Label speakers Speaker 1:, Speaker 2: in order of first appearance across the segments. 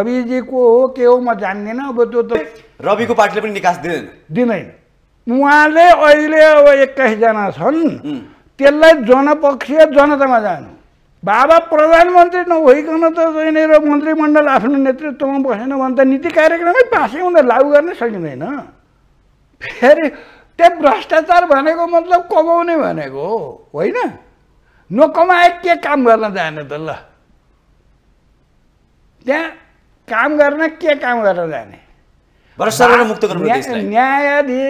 Speaker 1: रविजी को हो के हो म जान्दिनँ। अब त्यो त
Speaker 2: रविको पार्टीले पनि निकास दिँदैन।
Speaker 1: दिँदैन। उहाँले अहिले अब एक्काइसजना छन्। त्यसलाई जनपक्षीय जनतामा जानु। बाबा प्रधानमन्त्री नभइकन त यहाँनिर मन्त्रीमण्डल आफ्नो नेतृत्वमा बसेन भने त नीति कार्यक्रमै पासै हुँदा लागू गर्न सकिँदैन। फेरि त्यो भ्रष्टाचार भनेको मतलब कमाउने भनेको हो होइन? नकमाए के काम गर्न जाने त ल। त्यहाँ काम गर्न के काम गर्न जाने?
Speaker 2: मुक्त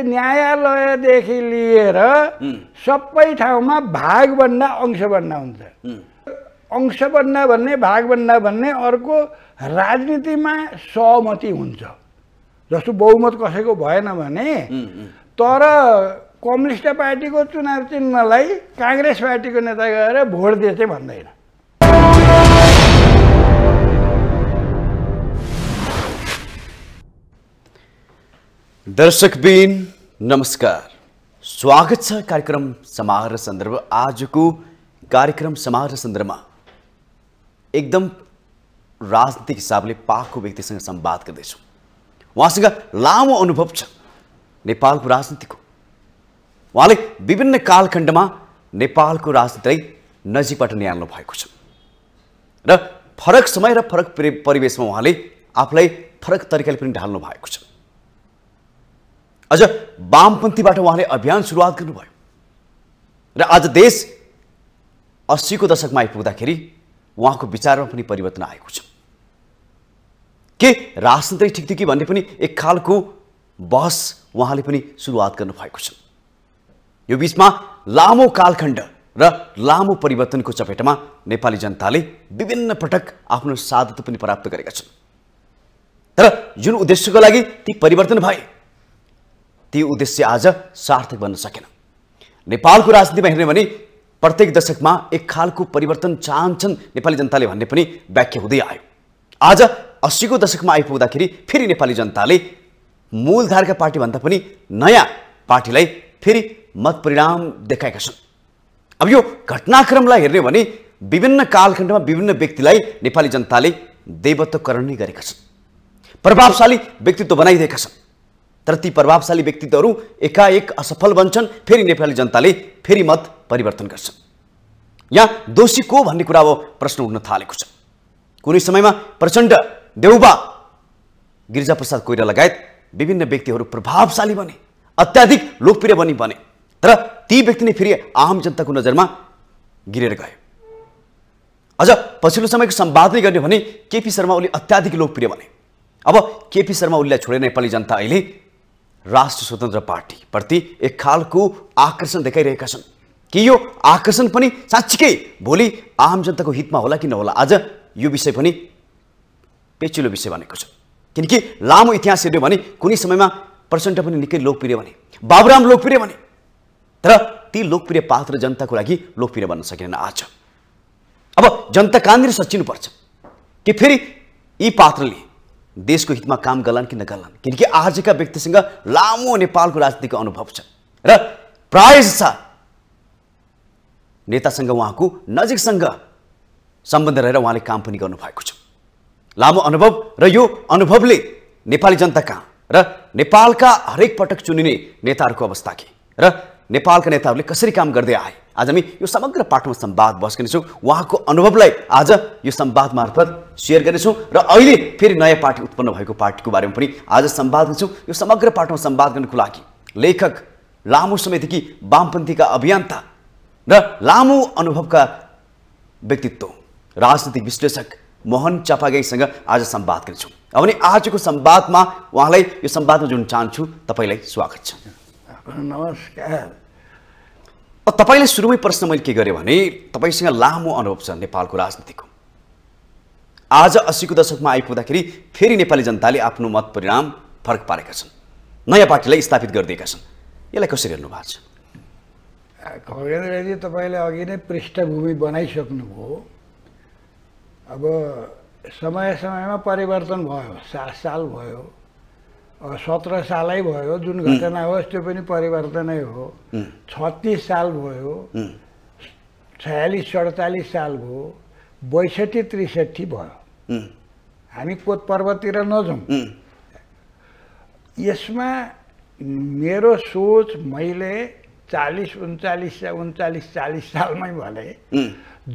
Speaker 1: न्यायालयदेखि लिएर सबै ठाउँमा भागभन्दा अंशभन्दा हुन्छ। अंशभन्दा भन्ने भागभन्दा भन्ने अर्को राजनीतिमा सहमति हुन्छ। जस्तो बहुमत कसैको भएन भने। तर कम्युनिस्ट पार्टीको चुनाव चिन्हलाई काङ्ग्रेस पार्टीको नेता गएर भोट दिए चाहिँ भन्दैन।
Speaker 2: दर्शकबिन नमस्कार। स्वागत छ कार्यक्रम समारोह सन्दर्भ। आजको कार्यक्रम समारोह सन्दर्भमा एकदम राजनीतिक हिसाबले पाको व्यक्तिसँग संवाद गर्दैछु। उहाँसँग लामो अनुभव छ नेपालको राजनीतिको। उहाँले विभिन्न कालखण्डमा नेपालको राजनीतिलाई नजिकबाट निहाल्नु भएको छ। र फरक समय र फरक परि- परिवेशमा उहाँले आफूलाई फरक तरिकाले पनि ढाल्नु भएको छ। अझ वामपन्थीबाट उहाँले अभियान सुरुवात गर्नुभयो। र आज देश अस्सीको दशकमा आइपुग्दाखेरि उहाँको विचारमा पनि परिवर्तन आएको छ। के राजनीति ठिक थियो कि भन्ने पनि एक खालको बहस उहाँले पनि सुरुवात गर्नुभएको छ। यो बिचमा लामो कालखण्ड र लामो परिवर्तनको चपेटमा नेपाली जनताले विभिन्न पटक आफ्नो साधुता पनि प्राप्त गरेका छन्। तर जुन उद्देश्यको लागि ती परिवर्तन भए ती उद्देश्य आज सार्थक बन्न सकेन। नेपालको राजनीतिमा हेर्ने भने प्रत्येक दशकमा एक खालको परिवर्तन चाहन्छन् नेपाली जनताले भन्ने पनि व्याख्या हुँदै आयो। आज अस्सीको दशकमा आइपुग्दाखेरि फेरि नेपाली जनताले मूलधारका पार्टीभन्दा पनि नयाँ पार्टीलाई फेरि मत परिणाम देखाएका छन्। अब यो घटनाक्रमलाई हेर्ने भने विभिन्न कालखण्डमा विभिन्न व्यक्तिलाई नेपाली जनताले देवत्वकरण नै गरेका छन्। प्रभावशाली व्यक्तित्व बनाइदिएका छन्। तर ती प्रभावशाली व्यक्तित्वहरू एकाएक असफल बन्छन् फेरि नेपाली जनताले फेरि मत परिवर्तन गर्छन्। यहाँ दोषी को भन्ने कुरा अब प्रश्न उठ्न थालेको छ। कुनै समयमा प्रचण्ड देउबा गिरिजाप्रसाद कोइरा लगायत विभिन्न व्यक्तिहरू प्रभावशाली बने अत्याधिक लोकप्रिय बनी बने तर ती व्यक्ति नै फेरि आम जनताको नजरमा गिरेर गए। अझ पछिल्लो समयको सम्पादन गर्ने भने केपी शर्मा ओली अत्याधिक लोकप्रिय बने। अब केपी शर्मा ओलीलाई छोडेर नेपाली जनता अहिले राष्ट्र स्वतन्त्र पार्टीप्रति एक खालको आकर्षण देखाइरहेका छन्। कि यो आकर्षण पनि साँच्चीकै भोलि आम जनताको हितमा होला कि नहोला? आज यो विषय पनि पेचिलो विषय बनेको छ। किनकि लामो इतिहास हेर्यो भने कुनै समयमा प्रचण्ड पनि निकै लोकप्रिय बने। बाबुराम लोकप्रिय बने। तर ती लोकप्रिय पात्र जनताको लागि लोकप्रिय बन्न सकेनन् आज। अब जनता कहाँनिर सचिनुपर्छ कि फेरि यी पात्रले देशको हितमा काम गर्लान् कि नगर्लान्? किनकि आजका व्यक्तिसँग लामो नेपालको राजनीतिको अनुभव छ। र प्राय जस्ता नेतासँग उहाँको नजिकसँग सम्बन्ध रहेर उहाँले काम पनि गर्नुभएको छ। लामो अनुभव र यो अनुभवले नेपाली जनता कहाँ? र नेपालका हरेक पटक चुनिने नेताहरूको अवस्था के? र नेपालका नेताहरूले कसरी काम गर्दै आए? आज हामी यो समग्र पाठमा संवाद बस गर्नेछौँ उहाँको अनुभवलाई आज यो संवाद मार्फत सेयर गर्नेछौँ र अहिले फेरि नयाँ पार्टी उत्पन्न भएको पार्टीको बारेमा पनि आज संवाद गर्छौँ यो समग्र पाठमा संवाद गर्नको लागि लेखक लामो समयदेखि वामपन्थीका अभियन्ता र लामो अनुभवका व्यक्तित्व राजनीतिक विश्लेषक मोहन चापागाईसँग आज संवाद गर्छौँ अब भने आजको संवादमा उहाँलाई यो संवादमा जोड्न चाहन्छु। तपाईँलाई स्वागत छ।
Speaker 1: नमस्कार।
Speaker 2: तपाईँले सुरुमै प्रश्न मैले के गरेँ भने तपाईँसँग लामो अनुभव छ नेपालको राजनीतिको। आज अस्सीको दशकमा आइपुग्दाखेरि फेरि नेपाली जनताले आफ्नो मत परिणाम फरक पारेका छन्। नयाँ पार्टीलाई स्थापित गरिदिएका छन्। यसलाई कसरी हेर्नु भएको छ?
Speaker 1: खगेन्द्रजी तपाईँले अघि नै पृष्ठभूमि बनाइसक्नुभयो। अब समय समयमा परिवर्तन भयो सात साल भयो। सत्र सालै भयो जुन घटना होस् त्यो पनि परिवर्तनै हो। छत्तिस साल भयो छयालिस सडचालिस साल भयो बैसठी त्रिसठी भयो। हामी कोत पर्वततिर नजाउँ। यसमा मेरो सोच मैले चालिस उन्चालिस उन्चालिस चालिस सालमै भने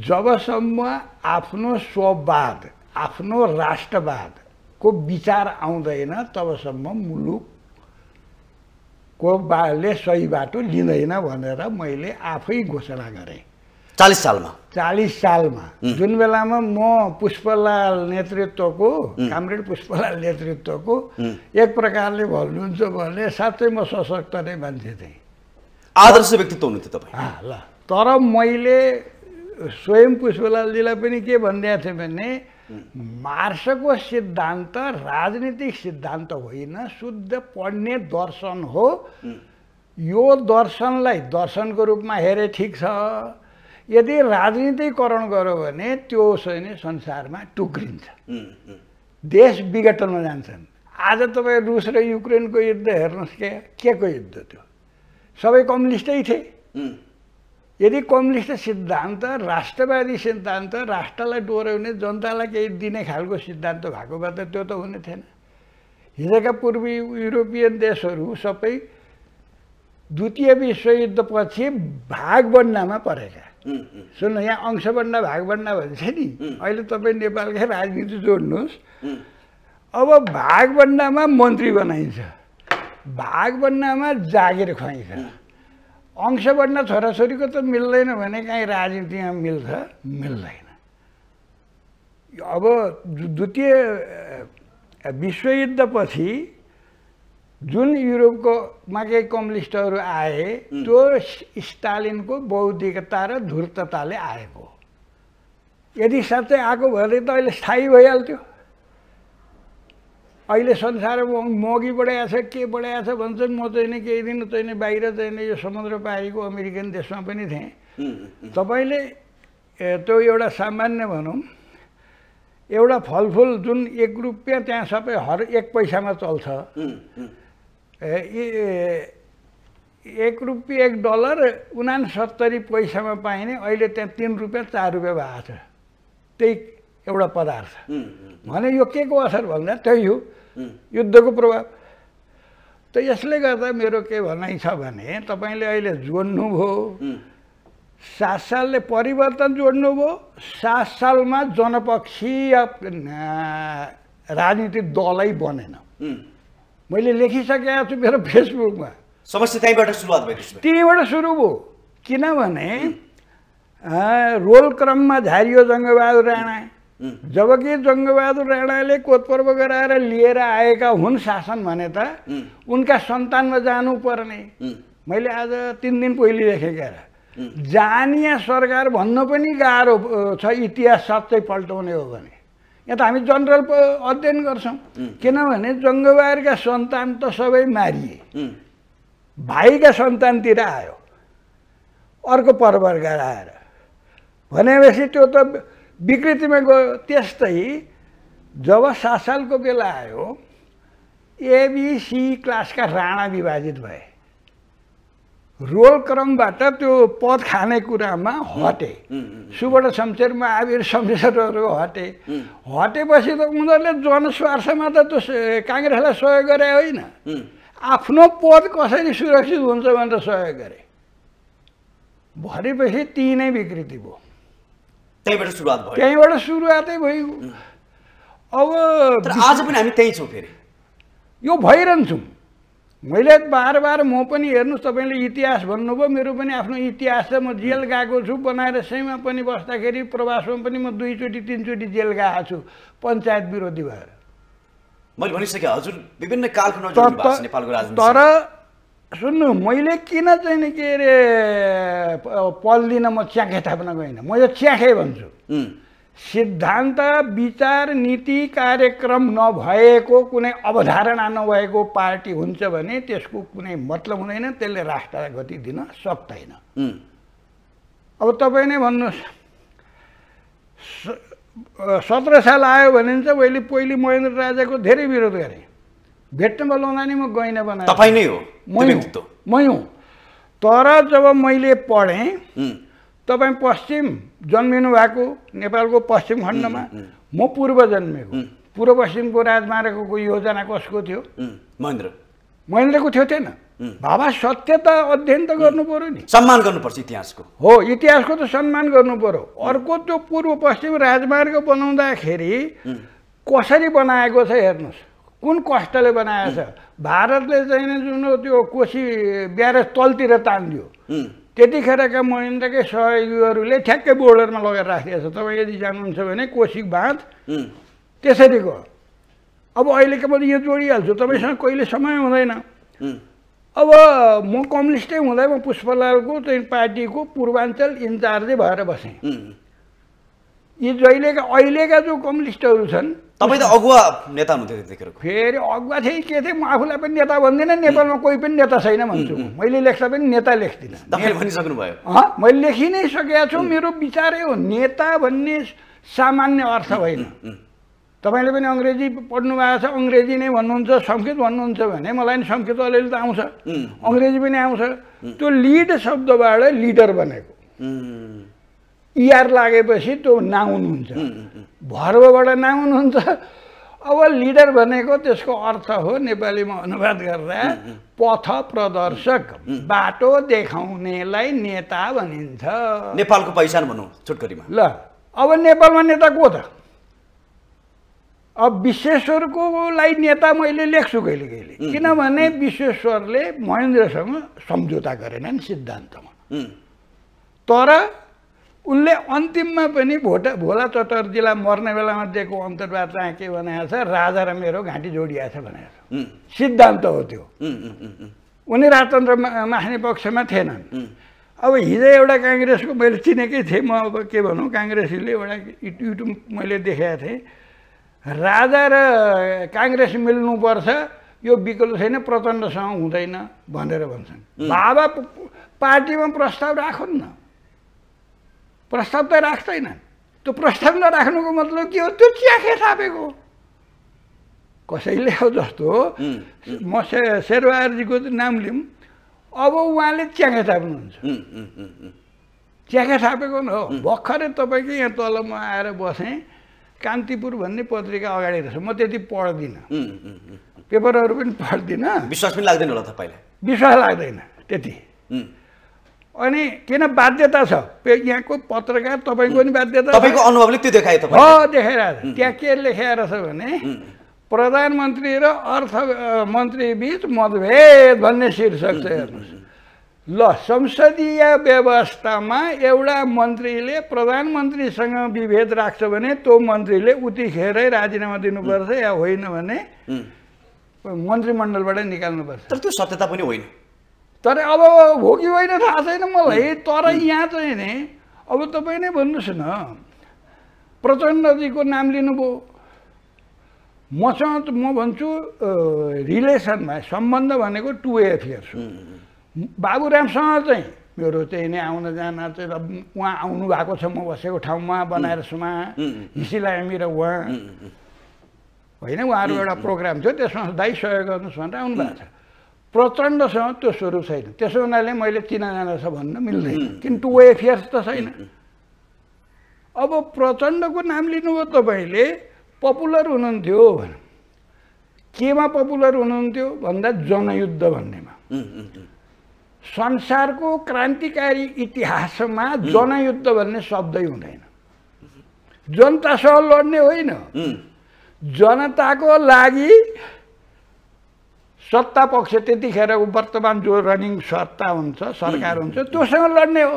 Speaker 1: जबसम्म आफ्नो स्ववाद आफ्नो राष्ट्रवादको विचार आउँदैन तबसम्म मुलुकको बाले सही बाटो लिँदैन भनेर मैले आफै घोषणा गरेँ।
Speaker 2: चालिस सालमा?
Speaker 1: चालिस सालमा। जुन बेलामा म पुष्पलाल नेतृत्वको कामरेड पुष्पलाल नेतृत्वको एक प्रकारले भन्नुहुन्छ भने साँच्चै म सशक्त नै मान्छे थिएँ।
Speaker 2: आदर्श व्यक्तित्व हुनुहुन्थ्यो तपाईँ।
Speaker 1: ल। तर मैले स्वयं पुष्पलालजीलाई पनि के भनिदिएको थिएँ भने मार्क्सको सिद्धान्त राजनीतिक सिद्धान्त होइन शुद्ध पढ्ने दर्शन हो। यो दर्शनलाई दर्शनको रूपमा हेरे ठिक छ। यदि राजनीतिकरण गर्यो भने त्यो चाहिँ संसारमा टुक्रिन्छ। देश विघटनमा जान्छन्। आज तपाईँ रुस र युक्रेनको युद्ध हेर्नुहोस् के के को युद्ध त्यो? सबै कम्युनिस्टै थिए। यदि कम्युनिस्ट सिद्धान्त राष्ट्रवादी सिद्धान्त राष्ट्रलाई डोर्याउने जनतालाई केही दिने खालको सिद्धान्त भएको भए त त्यो त हुने थिएन। हिजोका पूर्वी युरोपियन देशहरू सबै द्वितीय विश्वयुद्धपछि भागबन्डामा परेका।
Speaker 2: उम्, उम्,
Speaker 1: सुन्नु यहाँ अंशबन्डा भागबन्डा भन्छ नि। अहिले तपाईँ नेपालकै राजनीति जोड्नुहोस्। अब भागबन्डामा मन्त्री बनाइन्छ। भागबन्डामा जागिर खुवाइन्छ। अंशबन्डा छोराछोरीको त मिल्दैन भने काहीँ राजनीतिमा मिल्छ? मिल्दैन। अब द्वितीय विश्वयुद्धपछि जुन युरोपको मा केही कम्युनिस्टहरू आए त्यो स्टालिनको बौद्धिकता र धूर्तताले आएको। यदि साँच्चै आएको भए त अहिले स्थायी भइहाल्थ्यो। अहिले संसारमा मगी बढाएको छ के बढाएको छ भन्छन् म चाहिँ नि केही दिन चाहिँ नि बाहिर चाहिँ नि यो समुद्र पारीको अमेरिकन देशमा पनि थिएँ। तपाईँले त्यो एउटा सामान्य भनौँ एउटा फलफुल जुन एक रुपियाँ त्यहाँ सबै हर एक पैसामा चल्छ। एक रुपियाँ एक डलर उनासत्तरी पैसामा पाइने अहिले त्यहाँ तिन रुपियाँ चार रुपियाँ भएको छ। त्यही एउटा पदार्थ। भने यो के को असर भन्दा त्यही हो। युद्धको प्रभाव। त यसले गर्दा मेरो के भनाइ छ भने तपाईँले अहिले जोड्नुभयो। सात सालले परिवर्तन जोड्नुभयो। सात सालमा जनपक्षीय राजनीतिक दलै बनेन। मैले लेखिसकेको छु मेरो फेसबुकमा।
Speaker 2: समस्या त्यहीँबाट सुरुवात भयो
Speaker 1: त्यहीँबाट सुरु भयो। किनभने रोल क्रममा झारियो जङ्गबहादुर राणा जबकि जङ्गबहादुर राणाले कोतपर्व गराएर लिएर आएका हुन् शासन भने त उनका सन्तानमा जानुपर्ने मैले आज तिन दिन पहिले लेखेका जानिया सरकार भन्न पनि गाह्रो छ इतिहास साँच्चै पल्टाउने हो भने। यहाँ त हामी जनरल अध्ययन गर्छौँ। किनभने जङ्गबहादुरका सन्तान त सबै मारिए। भाइका सन्तानतिर आयो। अर्को पर्वर गराएर भनेपछि त्यो त विकृतिमा गयो त्यस्तै जब सात सालको बेला आयो एबिसी क्लासका राणा विभाजित भए। रोल क्रमबाट त्यो पद खाने कुरामा हटे। सुबाट शमशेरमा आबिर शमशेरहरू हटे। हटेपछि त उनीहरूले जनस्वार्थमा त त्यो काङ्ग्रेसलाई सहयोग गरे होइन। आफ्नो पद कसरी सुरक्षित हुन्छ भनेर सहयोग गरे। भनेपछि ती नै विकृति भयो।
Speaker 2: त्यहीँबाट सुरुवात भयो।
Speaker 1: त्यहीँबाट सुरुवातै भइगयो अब
Speaker 2: तर आज पनि हामी त्यहीँ छौँ फेरि।
Speaker 1: यो भइरहन्छौँ। मैले बार बार म पनि हेर्नुहोस् तपाईँले इतिहास भन्नुभयो मेरो पनि आफ्नो इतिहास छ। म जेल गएको छु बनाएर सैमा पनि बस्दाखेरि प्रवासमा पनि म दुईचोटि तिनचोटि जेल गएको छु पञ्चायत विरोधी भएर।
Speaker 2: मैले भनिसकेँ हजुर विभिन्न कालखण्डमा
Speaker 1: तर सुन्नु मैले किन चाहिँ नि के अरे पल्दिनँ म च्याखे थाप्न गइनँ? म यो च्याखे भन्छु। सिद्धान्त विचार नीति कार्यक्रम नभएको कुनै अवधारणा नभएको पार्टी हुन्छ भने त्यसको कुनै मतलब हुँदैन त्यसले राष्ट्रलाई गति दिन सक्दैन। अब तपाईँ नै भन्नुहोस्। सत्र साल आयो भने चाहिँ मैले पहिले महेन्द्र राजाको धेरै विरोध गरेँ। भेट्न बोलाउँदा नि म गइनँ बनाएँ
Speaker 2: तपाईँ नै हो
Speaker 1: मै हुँ
Speaker 2: व्यक्तित्व।
Speaker 1: मै हुँ। तर जब मैले पढेँ तपाईँ पश्चिम जन्मिनु भएको नेपालको पश्चिम खण्डमा म पूर्व जन्मेको पूर्व पश्चिमको राजमार्गको योजना कसको थियो?
Speaker 2: महेन्द्र।
Speaker 1: महेन्द्रको थियो थिएन। बाबा सत्य त अध्ययन त गर्नु पऱ्यो नि।
Speaker 2: सम्मान गर्नुपर्छ इतिहासको।
Speaker 1: हो इतिहासको त सम्मान गर्नु पर्यो। अर्को त्यो पूर्व पश्चिम राजमार्ग बनाउँदाखेरि कसरी बनाएको छ हेर्नुहोस्। कुन कष्टले बनाएको छ? भारतले चाहिँ जुन त्यो कोसी ब्यारेज तलतिर तानिदियो त्यतिखेरका महेन्द्रकै सहयोगीहरूले ठ्याक्कै बोर्डरमा लगेर राखिदिएको छ। तपाईँ यदि जानुहुन्छ भने कोसी बाँध।
Speaker 2: उम्,
Speaker 1: त्यसरीको अब अहिलेको मैले यो जोडिहाल्छु। तपाईँसँग कहिले समय हुँदैन। अब म कम्युनिस्टै हुँदा म पुष्पलालको चाहिँ पार्टीको पूर्वाञ्चल इन्चार्जै भएर बसेँ। यी जहिलेका अहिलेका जो कम्युनिस्टहरू छन्
Speaker 2: तपाईँ त अगुवा नेता हुनुहुन्थ्यो त्यतिखेरको
Speaker 1: फेरि अगुवा थिएँ के थिएँ? म आफूलाई पनि नेता भन्दिनँ नेपालमा कोही पनि नेता छैन भन्छु। मैले लेख्दा पनि नेता लेख्दिनँ।
Speaker 2: तपाईँले भनिसक्नुभयो।
Speaker 1: मैले लेखि नै सकेको छु मेरो विचारै हो नेता भन्ने सामान्य अर्थ होइन। तपाईँले पनि अङ्ग्रेजी पढ्नु भएको छ अङ्ग्रेजी नै भन्नुहुन्छ संस्कृत भन्नुहुन्छ भने मलाई नि संस्कृत अलिअलि त आउँछ। अङ्ग्रेजी पनि आउँछ। त्यो लिड शब्दबाट लिडर बनेको। इआर लागेपछि त्यो नाउन हुन्छ भर्वबाट नाउन हुन्छ अब लिडर भनेको त्यसको अर्थ हो नेपालीमा अनुवाद गर्दा पथ प्रदर्शक बाटो देखाउनेलाई नेता भनिन्छ।
Speaker 2: नेपालको पहिचान भनौँ छोटकरीमा।
Speaker 1: ल अब नेपालमा नेता को त? अब विश्वेश्वरकोलाई नेता मैले लेख्छु कहिले कहिले। किनभने विश्वेश्वरले महेन्द्रसँग सम्झौता गरेनन् सिद्धान्तमा। तर उनले अन्तिममा पनि भोटा भोला चटर्जीलाई मर्ने बेलामा दिएको अन्तर्वाद चाहिँ के भनेको छ राजा र मेरो घाँटी जोडिएको छ भनेको छ। सिद्धान्त हो त्यो। उनी राजतन्त्र मा- मास्ने पक्षमा थिएनन्। अब हिजो एउटा काङ्ग्रेसको मैले चिनेकै थिएँ म अब के भनौँ काङ्ग्रेसीले एउटा युट्युब मैले देखेको थिएँ। राजा र काङ्ग्रेस मिल्नुपर्छ यो विकल्प छैन प्रचण्डसँग हुँदैन भनेर भन्छन्। बाबा पार्टीमा प्रस्ताव राखुन् न। प्रस्ताव त राख्दैनन् त्यो प्रस्ताव नराख्नुको मतलब के हो त्यो च्याखे थापेको कसैले अब जस्तो म से शेरबहादुरजीको नाम लिउँ अब उहाँले च्याखे थाप्नुहुन्छ। च्याखे थापेको न हो भर्खरै तपाईँको यहाँ तल म आएर बसेँ कान्तिपुर भन्ने पत्रिका अगाडि रहेछ म त्यति पढ्दिनँ। पेपरहरू पनि पढ्दिनँ
Speaker 2: विश्वास पनि लाग्दैन होला तपाईँलाई
Speaker 1: विश्वास लाग्दैन त्यति। अनि किन बाध्यता छ? यहाँको पत्रकार तपाईँको पनि बाध्यता।
Speaker 2: तपाईँको अनुभवले त्यो तपाईँ
Speaker 1: हो देखाइरहेको छ त्यहाँ के लेखाएर छ भने प्रधानमन्त्री र अर्थ मन्त्री बिच मतभेद भन्ने शीर्षक छ हेर्नुहोस्। ल संसदीय व्यवस्थामा एउटा मन्त्रीले प्रधानमन्त्रीसँग विभेद राख्छ भने त्यो मन्त्रीले उतिखेरै राजीनामा दिनुपर्छ या होइन भने। मन्त्रीमण्डलबाट निकाल्नुपर्छ।
Speaker 2: तर त्यो सत्यता पनि होइन।
Speaker 1: तर अब कि होइन थाहा छैन मलाई। तर यहाँ चाहिँ नि अब तपाईँ नै भन्नुहोस् न प्रचण्डजीको नाम लिनुभयो। मसँग म भन्छु रिलेसनमा सम्बन्ध भनेको टु वे अफेयर्स हो। बाबुरामसँग चाहिँ मेरो चाहिँ नि आउन जान चाहिँ उहाँ आउनु भएको छ म बसेको ठाउँमा बनारसमा हिसिलामी र उहाँ होइन उहाँहरू एउटा प्रोग्राम थियो त्यसमा दाइ सहयोग गर्नुहोस् भनेर आउनु भएको छ। प्रचण्डसँग त्यो स्वरूप छैन। त्यसो हुनाले मैले चिनाजाना छ भन्न मिल्दैन। किन टु वे अफेयर्स त छैन। अब प्रचण्डको नाम लिनुभयो तपाईँले पपुलर हुनुहुन्थ्यो भने। केमा पपुलर हुनुहुन्थ्यो? भन्दा जनयुद्ध भन्नेमा। संसारको क्रान्तिकारी इतिहासमा जनयुद्ध भन्ने शब्दै हुँदैन। जनतासँग लड्ने होइन। जनताको लागि सत्ता पक्ष त्यतिखेरको वर्तमान जो रनिङ सत्ता हुन्छ सरकार हुन्छ त्योसँग लड्ने हो।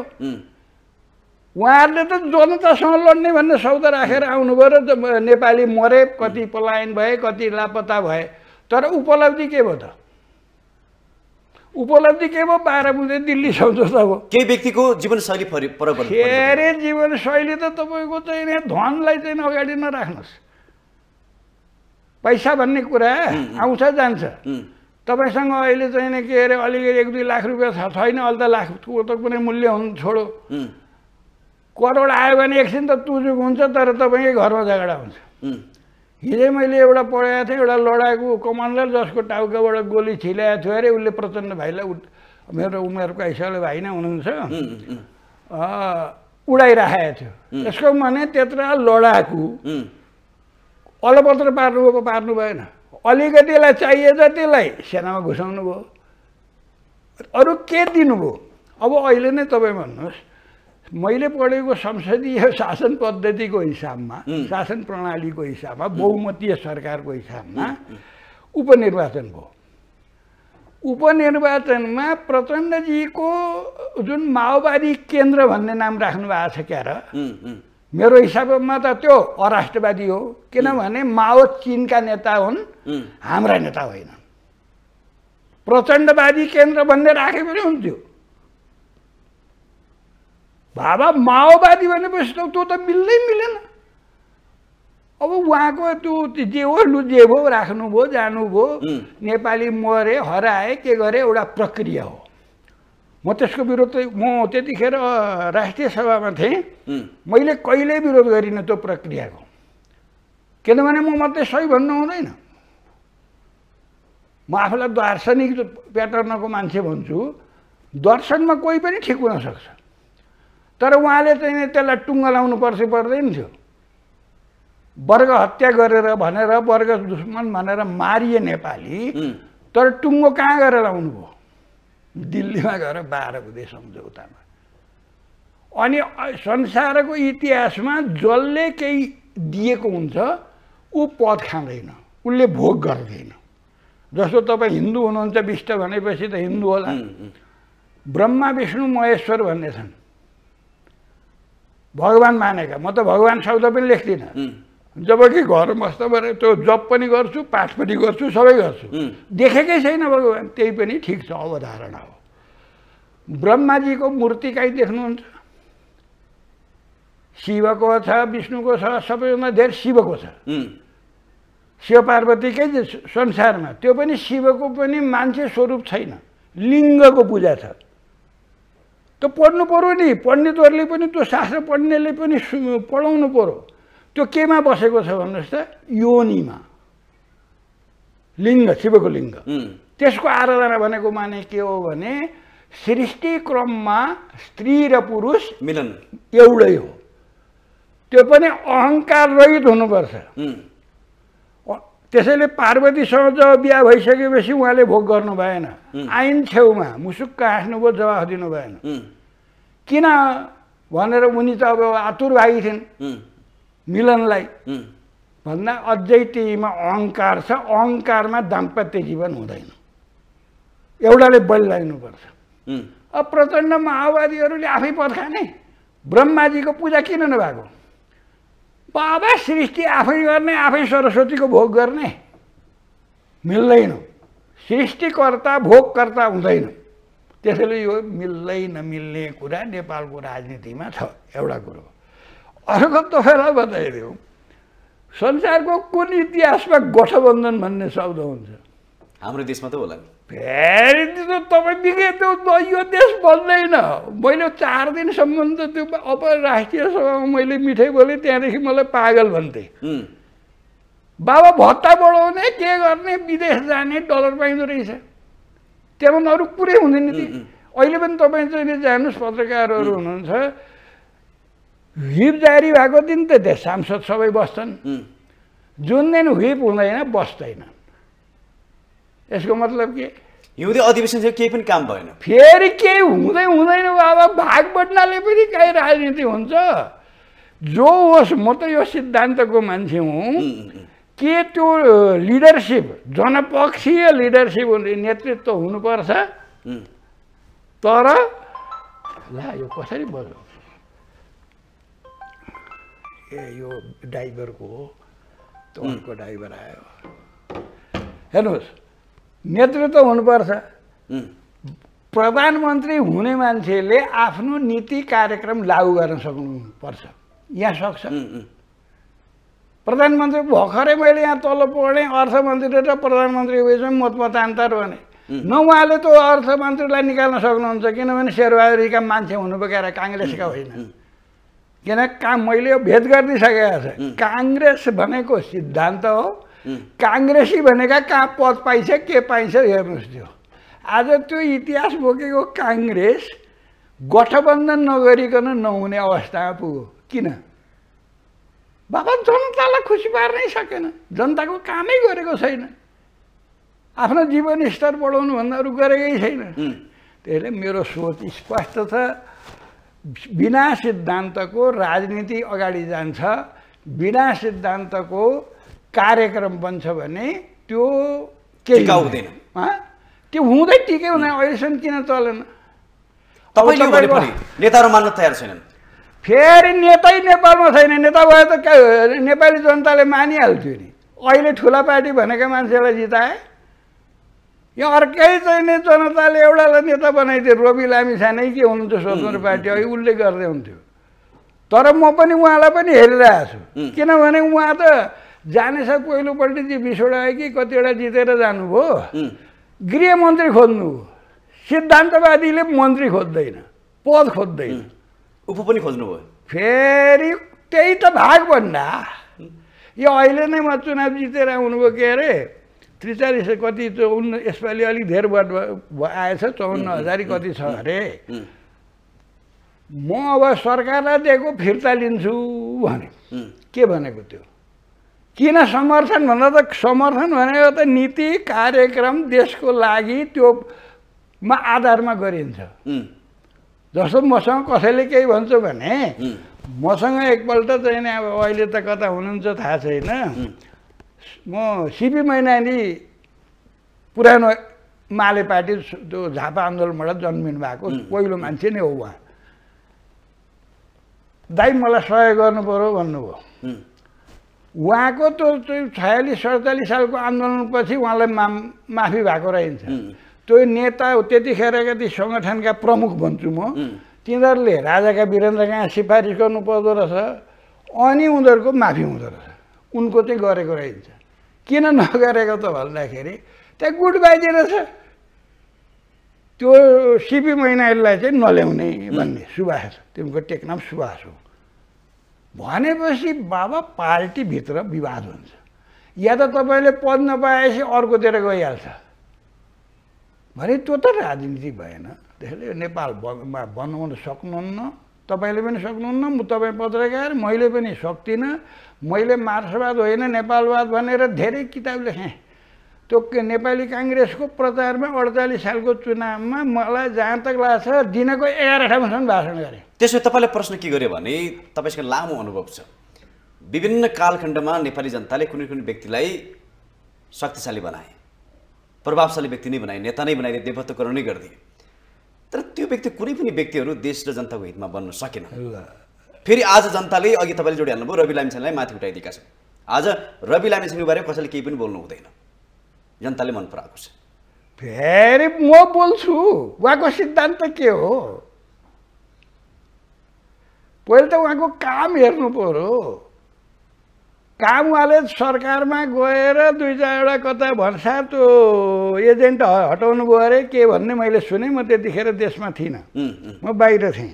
Speaker 1: उहाँहरूले त जनतासँग लड्ने भन्ने शब्द राखेर आउनुभयो र नेपाली मरे कति पलायन भए कति लापत्ता भए। तर उपलब्धि के भयो त? उपलब्धि के भयो? बाह्र बुझे दिल्ली सम्झौता भयो
Speaker 2: केही व्यक्तिको जीवनशैली फरक
Speaker 1: के अरे जीवनशैली त तपाईँको चाहिँ धनलाई चाहिँ अगाडि नराख्नुहोस्। पैसा भन्ने कुरा आउँछ जान्छ। तपाईँसँग अहिले चाहिँ नि के अरे अलिकति एक दुई लाख रुपियाँ छ छैन अहिले त लाखको त कुनै मूल्य हुनु छोडो। करोड आयो भने एकछिन त तुजुक हुन्छ तर तपाईँकै घरमा झगडा हुन्छ। हिजै मैले एउटा पढाएको थिएँ एउटा लडाकु कमान्डर जसको टाउकाबाट गोली छिलाएको थियो अरे उसले प्रचण्ड भाइलाई मेरो उमेरको हिसाबले भाइ नै हुनुहुन्छ। उडाइराखेको थियो। यसको भने त्यत्र लडाकु अलपत्र पार्नुभयो पार्नु भएन। अलिकतिलाई चाहिए जतिलाई सेनामा घुसाउनु भयो। अरू के दिनुभयो? अब अहिले नै तपाईँ भन्नुहोस् मैले पढेको संसदीय शासन पद्धतिको हिसाबमा शासन प्रणालीको हिसाबमा बहुमतीय सरकारको हिसाबमा उपनिर्वाचन भयो। उपनिर्वाचनमा प्रचण्डजीको जुन माओवादी केन्द्र भन्ने नाम राख्नु भएको छ क्या र
Speaker 2: उम्, उम्,
Speaker 1: मेरो हिसाबमा त त्यो अराष्ट्रवादी हो। किनभने माओ चिनका नेता हुन् हाम्रा नेता होइनन् प्रचण्डवादी केन्द्र भन्ने राखे पनि हुन्थ्यो। बाबा माओवादी भनेपछि त त्यो त मिल्दै मिलेन। अब उहाँको त्यो जे हो लु जे भयो राख्नुभयो जानुभयो. नेपाली मरे हराए के गरे एउटा प्रक्रिया हो। म त्यसको विरोध चाहिँ म त्यतिखेर राष्ट्रिय सभामा थिएँ। मैले कहिल्यै विरोध गरिनँ त्यो प्रक्रियाको। किनभने म मात्रै सही भन्नु हुँदैन। म आफूलाई दार्शनिक प्याटर्नको मान्छे भन्छु दर्शनमा कोही पनि ठिक हुनसक्छ तर उहाँले चाहिँ त्यसलाई टुङ्गो लाउनु पर्छ पर्दैन थियो। वर्ग हत्या गरेर भनेर वर्ग दुश्मन भनेर मारिए नेपाली तर टुङ्गो कहाँ गएर लाउनु भयो दिल्लीमा गएर बाह्र बुधे सम्झौतामा अनि संसारको इतिहासमा जसले केही दिएको हुन्छ ऊ पद खाँदैन उसले भोग गर्दैन। जस्तो तपाईँ हिन्दू हुनुहुन्छ विष्ट भनेपछि त हिन्दू होला। ब्रह्मा विष्णु महेश्वर भन्ने छन्। भगवान् मानेका म त भगवान् शब्द पनि लेख्दिनँ।
Speaker 2: उम्,
Speaker 1: जबकि घर भएर त्यो जप पनि गर्छु पाठ पनि गर्छु सबै गर्छु। देखेकै छैन भगवान् त्यही पनि ठिक छ अवधारणा हो। ब्रह्माजीको मूर्ति कहीँ देख्नुहुन्छ? शिवको छ विष्णुको छ सबैभन्दा धेरै शिवको छ। शिव पार्वतीकै संसारमा त्यो पनि शिवको पनि मान्छे स्वरूप छैन। लिङ्गको पूजा छ। त्यो पढ्नु पऱ्यो नि पण्डितहरूले पनि त्यो शास्त्र पढ्नेले पनि पढाउनु पऱ्यो त्यो केमा बसेको छ भन्नुहोस् त योनिमा। लिङ्ग शिवको लिङ्ग। त्यसको आराधना भनेको माने के हो भने सृष्टि क्रममा स्त्री र पुरुष
Speaker 2: मिलन।
Speaker 1: एउटै हो। त्यो पनि अहङ्कार रहित हुनुपर्छ। त्यसैले पार्वतीसँग जब बिहा भइसकेपछि उहाँले भोग गर्नु भएन। आइन छेउमा मुसुक्क हाँस्नुभयो जवाफ दिनु भएन। किन भनेर उनी त अब आतुर भागी थिइन्। मिलनलाई भन्दा अझै त्यहीमा अहङ्कार छ। अहङ्कारमा दाम्पत्य जीवन हुँदैन। एउटाले बलिलाइनुपर्छ।
Speaker 2: उम्,
Speaker 1: अब प्रचण्ड माओवादीहरूले आफै पद खाने ब्रह्माजीको पूजा किन नभएको? बाबा सृष्टि आफै गर्ने आफै सरस्वतीको भोग गर्ने। मिल्दैन। सृष्टिकर्ता भोगकर्ता हुँदैन। त्यसैले यो मिल्दै नमिल्ने कुरा नेपालको राजनीतिमा छ। एउटा कुरो। अर्को तपाईँलाई बताइदिउँ संसारको कुन इतिहासमा गठबन्धन भन्ने शब्द हुन्छ
Speaker 2: हाम्रो देशमा त होला नि।
Speaker 1: फेरि त्यो तपाईँ बिगे त्यो त यो देश बन्दैन मैले चार दिनसम्म त त्यो अब राष्ट्रिय सभामा मैले मिठै बोलेँ त्यहाँदेखि मलाई पागल भन्थे। बाबा भत्ता बढाउने के गर्ने विदेश जाने डलर पाइँदो रहेछ। त्यहाँ अरू कुरै हुँदैन ती। अहिले पनि तपाईँ चाहिँ नि जानुहोस् पत्रकारहरू हुनुहुन्छ। हिप जारी भएको दिन त त्यहाँ सांसद सबै बस्छन्। जुन दिन हुइप हुँदैन बस्दैन। यसको मतलब के?
Speaker 2: हिउँदे अधिवेशन चाहिँ केही पनि काम भएन।
Speaker 1: फेरि केही हुँदै हुँदैन बाबा भाग बट्नाले पनि काहीँ राजनीति हुन्छ। जो होस् म त यो सिद्धान्तको मान्छे हुँ। के त्यो लिडरसिप जनपक्षीय लिडरसिप हुने नेतृत्व हुनुपर्छ? तर ला यो कसरी बोल्नु? ए यो ड्राइभरको हो त्यो अर्को ड्राइभर आयो हेर्नुहोस् नेतृत्व हुनुपर्छ प्रधानमन्त्री हुने मान्छेले आफ्नो नीति कार्यक्रम लागू गर्न सक्नुपर्छ यहाँ सक्छ प्रधानमन्त्री भर्खरै मैले यहाँ तल पढेँ अर्थमन्त्री र प्रधानमन्त्री बिचमा मत मतान्तर भने न उहाँले त्यो अर्थमन्त्रीलाई निकाल्न सक्नुहुन्छ किनभने शेरबहादुरीका मान्छे हुनुभयो क्या काङ्ग्रेसका होइन किन काम मैले यो भेद गरिदिइसकेको छ काङ्ग्रेस भनेको सिद्धान्त हो काङ्ग्रेसी भनेका कहाँ पद पाइन्छ के पाइन्छ हेर्नुहोस् त्यो आज त्यो इतिहास बोकेको काङ्ग्रेस गठबन्धन नगरिकन नहुने अवस्थामा पुग्यो किन बाबा जनतालाई खुसी पार्नै सकेन जनताको कामै गरेको छैन आफ्नो जीवन स्तर बढाउनुभन्दा अरू गरेकै छैन। त्यसले मेरो सोच स्पष्ट छ। बिना सिद्धान्तको राजनीति अगाडि जान्छ बिना सिद्धान्तको कार्यक्रम बन्छ भने त्यो केही हुँदैन। त्यो हुँदै टिकै हुँदैन अहिलेसम्म किन चलेन?
Speaker 2: नेताहरू मान्न तयार छैनन्।
Speaker 1: फेरि नेतै नेपालमा छैन। नेता भए त नेपाली जनताले मानिहाल्थ्यो नि। अहिले ठुला पार्टी भनेका मान्छेलाई जिताए। यो अर्कै चाहिने जनताले एउटालाई नेता बनाइदियो रवि लामी छानै के हुनुहुन्छ स्वतन्त्र पार्टी? अघि उसले गर्दै हुन्थ्यो। तर म पनि उहाँलाई पनि हेरिरहेको छु. किनभने उहाँ त जाने साथ पहिलोपल्ट चाहिँ बिसवटा आयो कि कतिवटा जितेर जानुभयो। गृहमन्त्री खोज्नु। सिद्धान्तवादीले मन्त्री खोज्दैन पद खोज्दैन।
Speaker 2: उप पनि खोज्नुभयो।
Speaker 1: फेरि त्यही त भाग भन्दा। यो अहिले नै म चुनाव जितेर आउनुभयो के अरे? त्रिचालिस कति त्यो उन्न यसपालि अलिक धेरै भोट भ- भ- आएछ चौन्न हजार कति छ अरे? म अब सरकारलाई दिएको फिर्ता लिन्छु भने के भनेको त्यो? किन समर्थन भन्दा त समर्थन भनेको त नीति कार्यक्रम देशको लागि त्यो मा आधारमा गरिन्छ। जस्तो मसँग कसैले केही भन्छ भने मसँग एकपल्ट चाहिँ अब अहिले त कता हुनुहुन्छ थाहा छैन। म सिपी मैनाली पुरानो माले पार्टी त्यो झापा आन्दोलनबाट जन्मिनु भएको पहिलो मान्छे नै हो उहाँ। दाइ मलाई सहयोग गर्नु पऱ्यो भन्नुभयो। उहाँको त्यो त्यो छयालिस सडचालिस सालको आन्दोलनपछि उहाँलाई मा माफी भएको
Speaker 2: उम्,
Speaker 1: त्यो नेता त्यतिखेरका ती सङ्गठनका प्रमुख भन्छु म। तिनीहरूले राजाका वीरेन्द्र कहाँ सिफारिस गर्नु पर्दो रहेछ अनि उनीहरूको माफी हुँदो रहेछ। उनको चाहिँ गरेको रहेछ। किन नगरेको त भन्दाखेरि त्यहाँ गुटबाजी रहेछ त्यो सिपी मैनालीलाई चाहिँ नल्याउने भन्ने सुभाष तिनको टेकनाम सुभाष हो। भनेपछि बाबा पार्टीभित्र विवाद हुन्छ। या त तपाईँले पद नपाएपछि अर्कोतिर गइहाल्छ। भने त्यो त राजनीति भएन। त्यसले नेपाल बनाउन सक्नुहुन्न। तपाईँले पनि सक्नुहुन्न। म तपाईँ पत्रकार मैले पनि सक्दिनँ। मैले मार्क्सवाद होइन नेपालवाद भनेर धेरै किताब लेखेँ। त्यो के- नेपाली काङ्ग्रेसको प्रचारमा अडचालिस सालको चुनावमा मलाई जहाँ तक लाग्छ दिनको एघार ठाउँसम्म भाषण गरेँ।
Speaker 2: त्यसो भए तपाईँलाई प्रश्न के गर्यो भने तपाईँसँग लामो अनुभव छ। विभिन्न कालखण्डमा नेपाली जनताले कुनै कुनै व्यक्तिलाई शक्तिशाली बनाए प्रभावशाली व्यक्ति नै बनाए नेता नै बनाइदिए देवत्वकरण नै गरिदिए। तर त्यो व्यक्ति कुनै पनि व्यक्तिहरू देश र जनताको हितमा बन्न सकेन फेरि आज जनताले अघि तपाईँले जोडिहाल्नुभयो रवि लामिछानेलाई माथि उठाइदिएका छन् आज रवि लामिछाने बारे कसैले केही पनि बोल्नु हुँदैन। जनताले मन पराएको छ।
Speaker 1: फेरि म बोल्छु? उहाँको सिद्धान्त के हो? पहिले त उहाँको काम हेर्नु पर्यो। काम उहाँले सरकारमा गएर दुई चारवटा कता भन्सा त्यो एजेन्ट हटाउनु भयो अरे के भन्ने मैले सुनेँ म त्यतिखेर देशमा थिइनँ। म बाहिर थिएँ।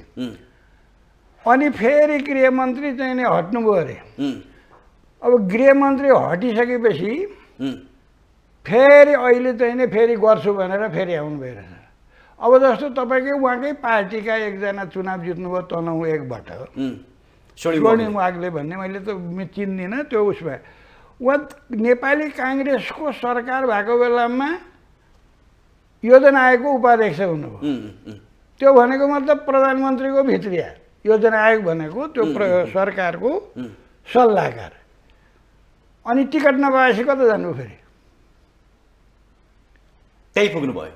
Speaker 1: अनि फेरि गृहमन्त्री चाहिँ नि हट्नुभयो अरे। अब गृहमन्त्री हटिसकेपछि फेरि अहिले चाहिँ नि फेरि गर्छु भनेर फेरि आउनु भइरहेछ अब जस्तो तपाईँकै उहाँकै पार्टीका एकजना चुनाव जित्नुभयो तनहु एकबाट।
Speaker 2: स्वर्णिम।
Speaker 1: वाग्ले भन्ने मैले त मि- चिन्दिनँ त्यो उसमा। उहाँ नेपाली काङ्ग्रेसको सरकार भएको बेलामा योजना आयोगको उपाध्यक्ष हुनुभयो। त्यो भनेको मतलब प्रधानमन्त्रीको भित्रिया। योजना आयोग भनेको त्यो प्र सरकारको। सल्लाहकार। अनि टिकट नपाएपछि कता जानुभयो फेरि?
Speaker 2: त्यही पुग्नु भयो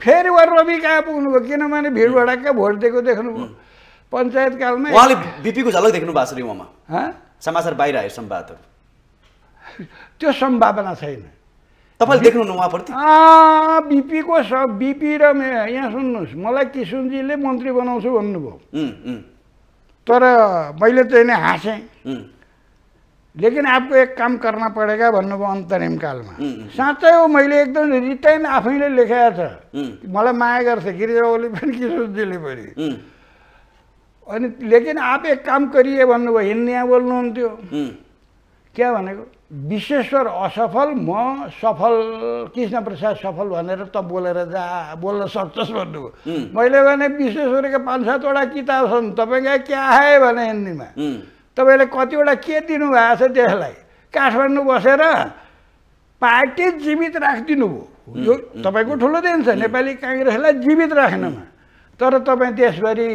Speaker 1: फेरि उहाँ रवि कहाँ पुग्नुभयो? किनभने भिडभडक्का भोट दिएको देख्नुभयो। पञ्चायतकालमा
Speaker 2: उहाँले बिपीको झलक देख्नु भएको छ रे उहाँमा? समाचार बाहिर आयो संवादहरू
Speaker 1: त्यो सम्भावना छैन।
Speaker 2: तपाईँले देख्नुहुन्न उहाँप्रति
Speaker 1: बिपीको स बिपी र मे- यहाँ सुन्नुहोस् मलाई किसुनजीले मन्त्री बनाउँछु भन्नुभयो। तर मैले चाहिँ नि हाँसेँ। लेकिन आपको एक काम करना पड़ेगा भन्नुभयो अन्तरिम कालमा। साँच्चै हो मैले एकदम रिटाइन आफैले लेखेको छ। मलाई माया गर्छ गिरिजाओली पनि किशोरजीले पनि। अनि लेकिन आप एक काम करिए भन्नुभयो हिन्दीमा बोल्नुहुन्थ्यो।
Speaker 2: उम्,
Speaker 1: क्या भनेको? विश्वेश्वर असफल म सफल कृष्ण प्रसाद सफल भनेर त बोलेर जा बोल्न सक्छस् भन्नुभयो। मैले भने विश्वेश्वरका पाँच सातवटा किताब छन् तपाईँका क्या है भने हिन्दीमा? तपाईँले कतिवटा के दिनुभएको छ देशलाई काठमाडौँ बसेर पार्टी जीवित राखिदिनु भयो। यो तपाईँको ठुलो देन छ नेपाली काङ्ग्रेसलाई जीवित राख्नमा। तर तपाईँ देशभरि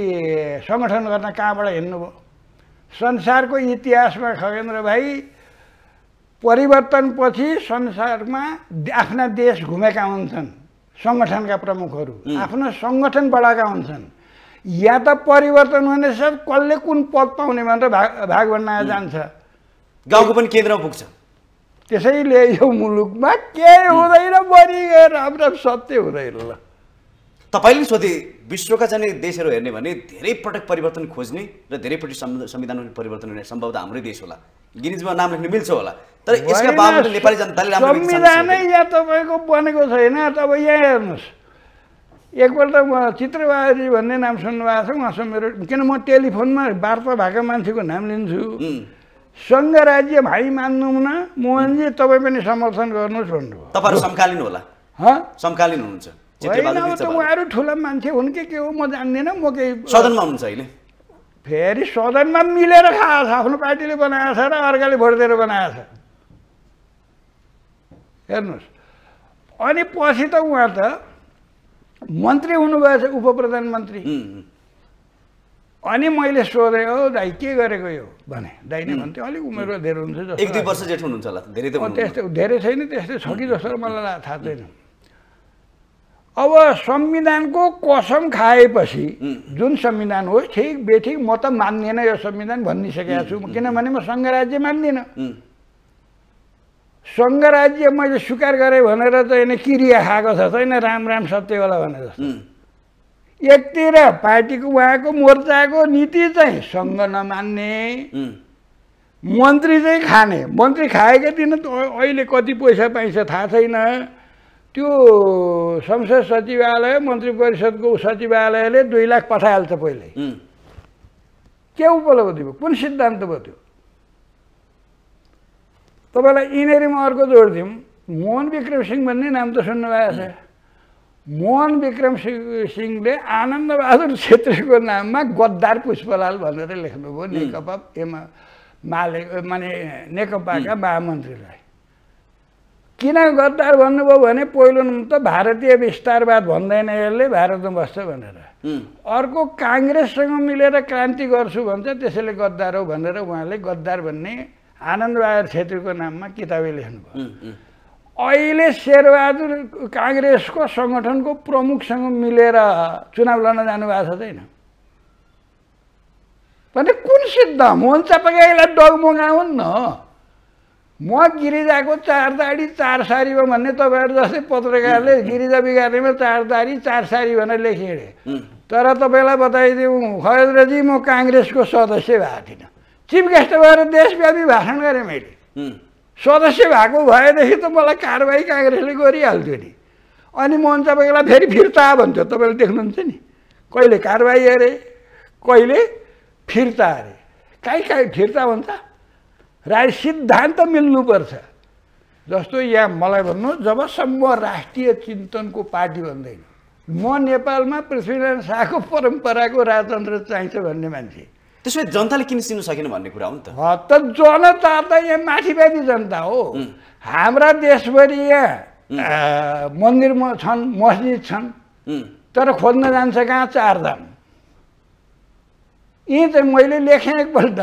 Speaker 1: सङ्गठन गर्न कहाँबाट हिँड्नुभयो? संसारको इतिहासमा खगेन्द्र भाइ परिवर्तनपछि संसारमा आफ्ना देश घुमेका हुन्छन् सङ्गठनका प्रमुखहरू आफ्नो सङ्गठन बढाएका हुन्छन्। यहाँ त परिवर्तन हुने साथ कसले कुन पद पाउने भनेर भाग भाग भन्न जान्छ।
Speaker 2: गाउँको पनि केन्द्रमा पुग्छ।
Speaker 1: त्यसैले यो मुलुकमा केही हुँदैन बढी गएर राम्रो सत्य हुँदैन। ल
Speaker 2: तपाईँले सोधे विश्वका जाने देशहरू हेर्ने भने धेरै पटक परिवर्तन खोज्ने र धेरैपट्टि सं- संविधानमा परिवर्तन हुने सम्भवतः हाम्रै देश होला। गिनिजमा नाम लेख्न मिल्छ होला। तर यसका बावजुद नेपाली जनताले
Speaker 1: संविधानै। यहाँ तपाईँको बनेको छैन अब यहाँ हेर्नुहोस्। एकपल्ट म चित्रबहादुरी भन्ने नाम सुन्नुभएको छ उहाँसँग मेरो किन म टेलिफोनमा वार्ता भएको मान्छेको नाम लिन्छु? सङ्घ राज्य भाइ मान्नुहुन्न मोहनजी तपाईँ पनि समर्थन गर्नुहोस् भन्नुभयो।
Speaker 2: तपाईँहरू समकालीन होला।
Speaker 1: हँ?
Speaker 2: समकालीन हुनुहुन्छ।
Speaker 1: होइन त उहाँहरू ठुला मान्छे हुन् कि के हो? म जान्दिनँ म केही
Speaker 2: सदनमा हुनुहुन्छ अहिले।
Speaker 1: फेरि सदनमा मिलेर खाएको छ आफ्नो पार्टीले बनाएको छ र अर्काले भोट दिएर बनाएको छ। हेर्नुहोस्। अनि पछि त उहाँ त मन्त्री हुनुभएछ उप प्रधानमन्त्री अनि मैले सोधेँ हो दाइ के गरेको यो? भने। दाइले भन्थ्यो अलिक उमेरमा धेरै हुन्छ जस्तो
Speaker 2: एक दुई। वर्ष जेठ हुनुहुन्छ होला धेरै त
Speaker 1: अँ,
Speaker 2: हुनुहुन्न।
Speaker 1: त्यस्तै धेरै छैन त्यस्तै छ कि जस्तो मलाई ला- थाहा छैन। अब संविधानको कसम खाएपछि जुन संविधान हो ठिक बेठिक म त मान्दिनँ यो संविधान भनिसकेको छु। किनभने म सङ्घ राज्य मान्दिनँ।
Speaker 2: उम्,
Speaker 1: सङ्घ राज्य मैले स्वीकार गरेँ भनेर चाहिँ किरिया खाएको छ छैन राम राम सत्यवाला भनेर जस्तो
Speaker 2: उम्,
Speaker 1: एकतिर पार्टीको उहाँको मोर्चाको नीति चाहिँ सङ्घ नमान्ने। मन्त्री चाहिँ खाने। मन्त्री खाएकै दिन त अहिले कति पैसा पाइन्छ थाहा छैन। त्यो संसद सचिवालय मन्त्री परिषदको सचिवालयले दुई लाख पठाइहाल्छ पहिल्यै
Speaker 2: उम्,
Speaker 1: के उपलब्धि भयो कुन सिद्धान्त भयो त्यो? तपाईँलाई यिनीहरूमा अर्को जोडिदिउँ मोहन विक्रम सिंह भन्ने नाम त सुन्नुभएको छ। मोहन विक्रम सिंह सिंहले आनन्दबहादुर छेत्रीको नाममा गद्दार पुष्पलाल भनेर लेख्नुभयो। नेकपा एमा माले माने नेकपाका महामन्त्रीलाई। किन गद्दार भन्नुभयो भने पहिलो त भारतीय विस्तारवाद भन्दैन यसले भारतमा बस्छ भनेर। अर्को काङ्ग्रेससँग मिलेर क्रान्ति गर्छु भन्छ त्यसैले गद्दार हो भनेर उहाँले गद्दार भन्ने आनन्दबहादुर छेत्रीको नाममा किताबै लेख्नुभयो। अहिले शेरबहादुर काङ्ग्रेसको सङ्गठनको प्रमुखसँग मिलेर चुनाव लड्न जानुभएको छ छैन। भने कुन सिद्ध मोहन चापागाईलाई डगमगाउन् न। म गिरिजाको चार दाडी चार सारीमा भन्ने तपाईँहरू जस्तै पत्रकारले गिरिजा बिगार्नेमा चार दाडी चार सारी भनेर लेखिहिँडे
Speaker 2: उम्,
Speaker 1: तर तपाईँलाई बताइदिउँ खगेन्द्रजी म काङ्ग्रेसको सदस्य भएको थिइनँ चिफ गेस्ट भएर देशव्यापी भाषण गरेँ मैले सदस्य भएको भएदेखि त मलाई कारवाही काङ्ग्रेसले गरिहाल्थ्यो नि अनि मोहन तपाईँलाई फेरि फिर्ता भन्थ्यो तपाईँले देख्नुहुन्छ नि कहिले कारवाही अरे कहिले फिर्ता अरे काहीँ काहीँ फिर्ता भन्छ राय सिद्धान्त मिल्नुपर्छ। जस्तो यहाँ मलाई भन्नु जबसम्म राष्ट्रिय चिन्तनको पार्टी भन्दैन म नेपालमा पृथ्वीनारायण शाहको परम्पराको राजतन्त्र चाहिन्छ भन्ने मान्छे।
Speaker 2: त्यसो भए जनताले किन चिन्नु सकेन भन्ने कुरा हो नि त।
Speaker 1: त जनता त यहाँ माथिपाती जनता हो। हाम्रा देशभरि यहाँ आ, मन्दिर म छन् मस्जिद छन् तर खोज्न जान्छ कहाँ चारधाम? यी चाहिँ मैले लेखेँ एकपल्ट।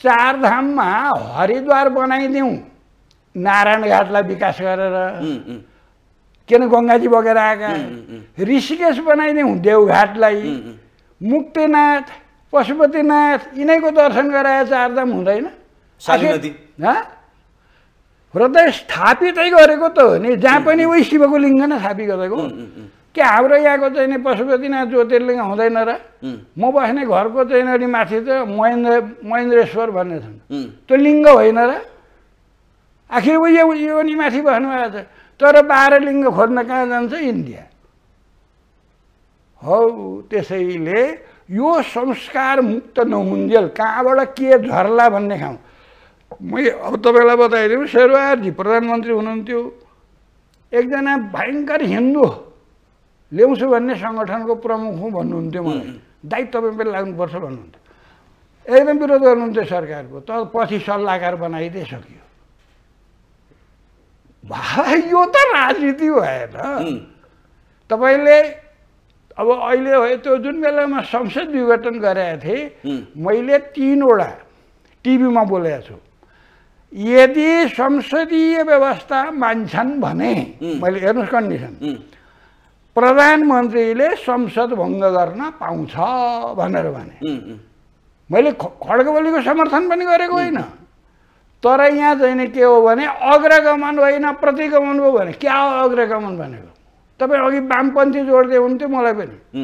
Speaker 1: चारधाममा हरिद्वार बनाइदिउँ। नारायण घाटलाई विकास गरेर। किन गङ्गाजी बगेर आएका? ऋषिकेश बनाइदिउँ देवघाटलाई। मुक्तिनाथ पशुपतिनाथ यिनैको दर्शन गराए चारधाम हुँदैन।
Speaker 2: शाली
Speaker 1: आखिर-
Speaker 2: नदी।
Speaker 1: हँ? र त स्थापितै गरेको त हो नि। जहाँ पनि उही शिवको लिङ्ग नै स्थापित गरेको के हाम्रो यहाँको चाहिँ नि पशुपतिनाथ ज्योतिर्लिङ्ग हुँदैन र? म बस्ने घरको चाहिँ नि माथि त महेन्द्र महेन्द्रेश्वर भन्ने छन्। त्यो लिङ्ग होइन र? आखिर उयो यो नि माथि बस्नुभएको छ। तर बाह्र लिङ्ग खोज्न कहाँ जान्छ? इन्डिया। हौ त्यसैले यो संस्कार मुक्त नहुन्जेल कहाँबाट के झर्ला भन्ने खाउँ मैले अब तपाईँलाई बताइदिउँ शेरबहादुरजी प्रधानमन्त्री हुनुहुन्थ्यो। एकजना भयङ्कर हिन्दू। ल्याउँछु भन्ने सङ्गठनको प्रमुख हुँ भन्नुहुन्थ्यो मलाई। दाइ तपाईँ पनि लाग्नुपर्छ भन्नुहुन्थ्यो। एकदम विरोध गर्नुहुन्थ्यो सरकारको तर पछि सल्लाहकार बनाइदिए सकियो। भाइ यो त राजनीति भएन। तपाईँले अब अहिले हो त्यो जुन बेलामा संसद विघटन गरेका थिएँ मैले तिनवटा टिभीमा बोलेको छु। यदि संसदीय व्यवस्था मान्छन् भने. मैले हेर्नुहोस् कन्डिसन। प्रधानमन्त्रीले संसद भङ्ग गर्न पाउँछ भनेर भने। मैले ख- खड्गबलीको समर्थन पनि गरेको होइन। तर यहाँ चाहिँ नि के हो भने अग्रगमन होइन प्रतिगमन हो भने क्या हो अग्रगमन भनेको? तपाईँ अघि वामपन्थी जोड्दै हुन्थ्यो मलाई पनि।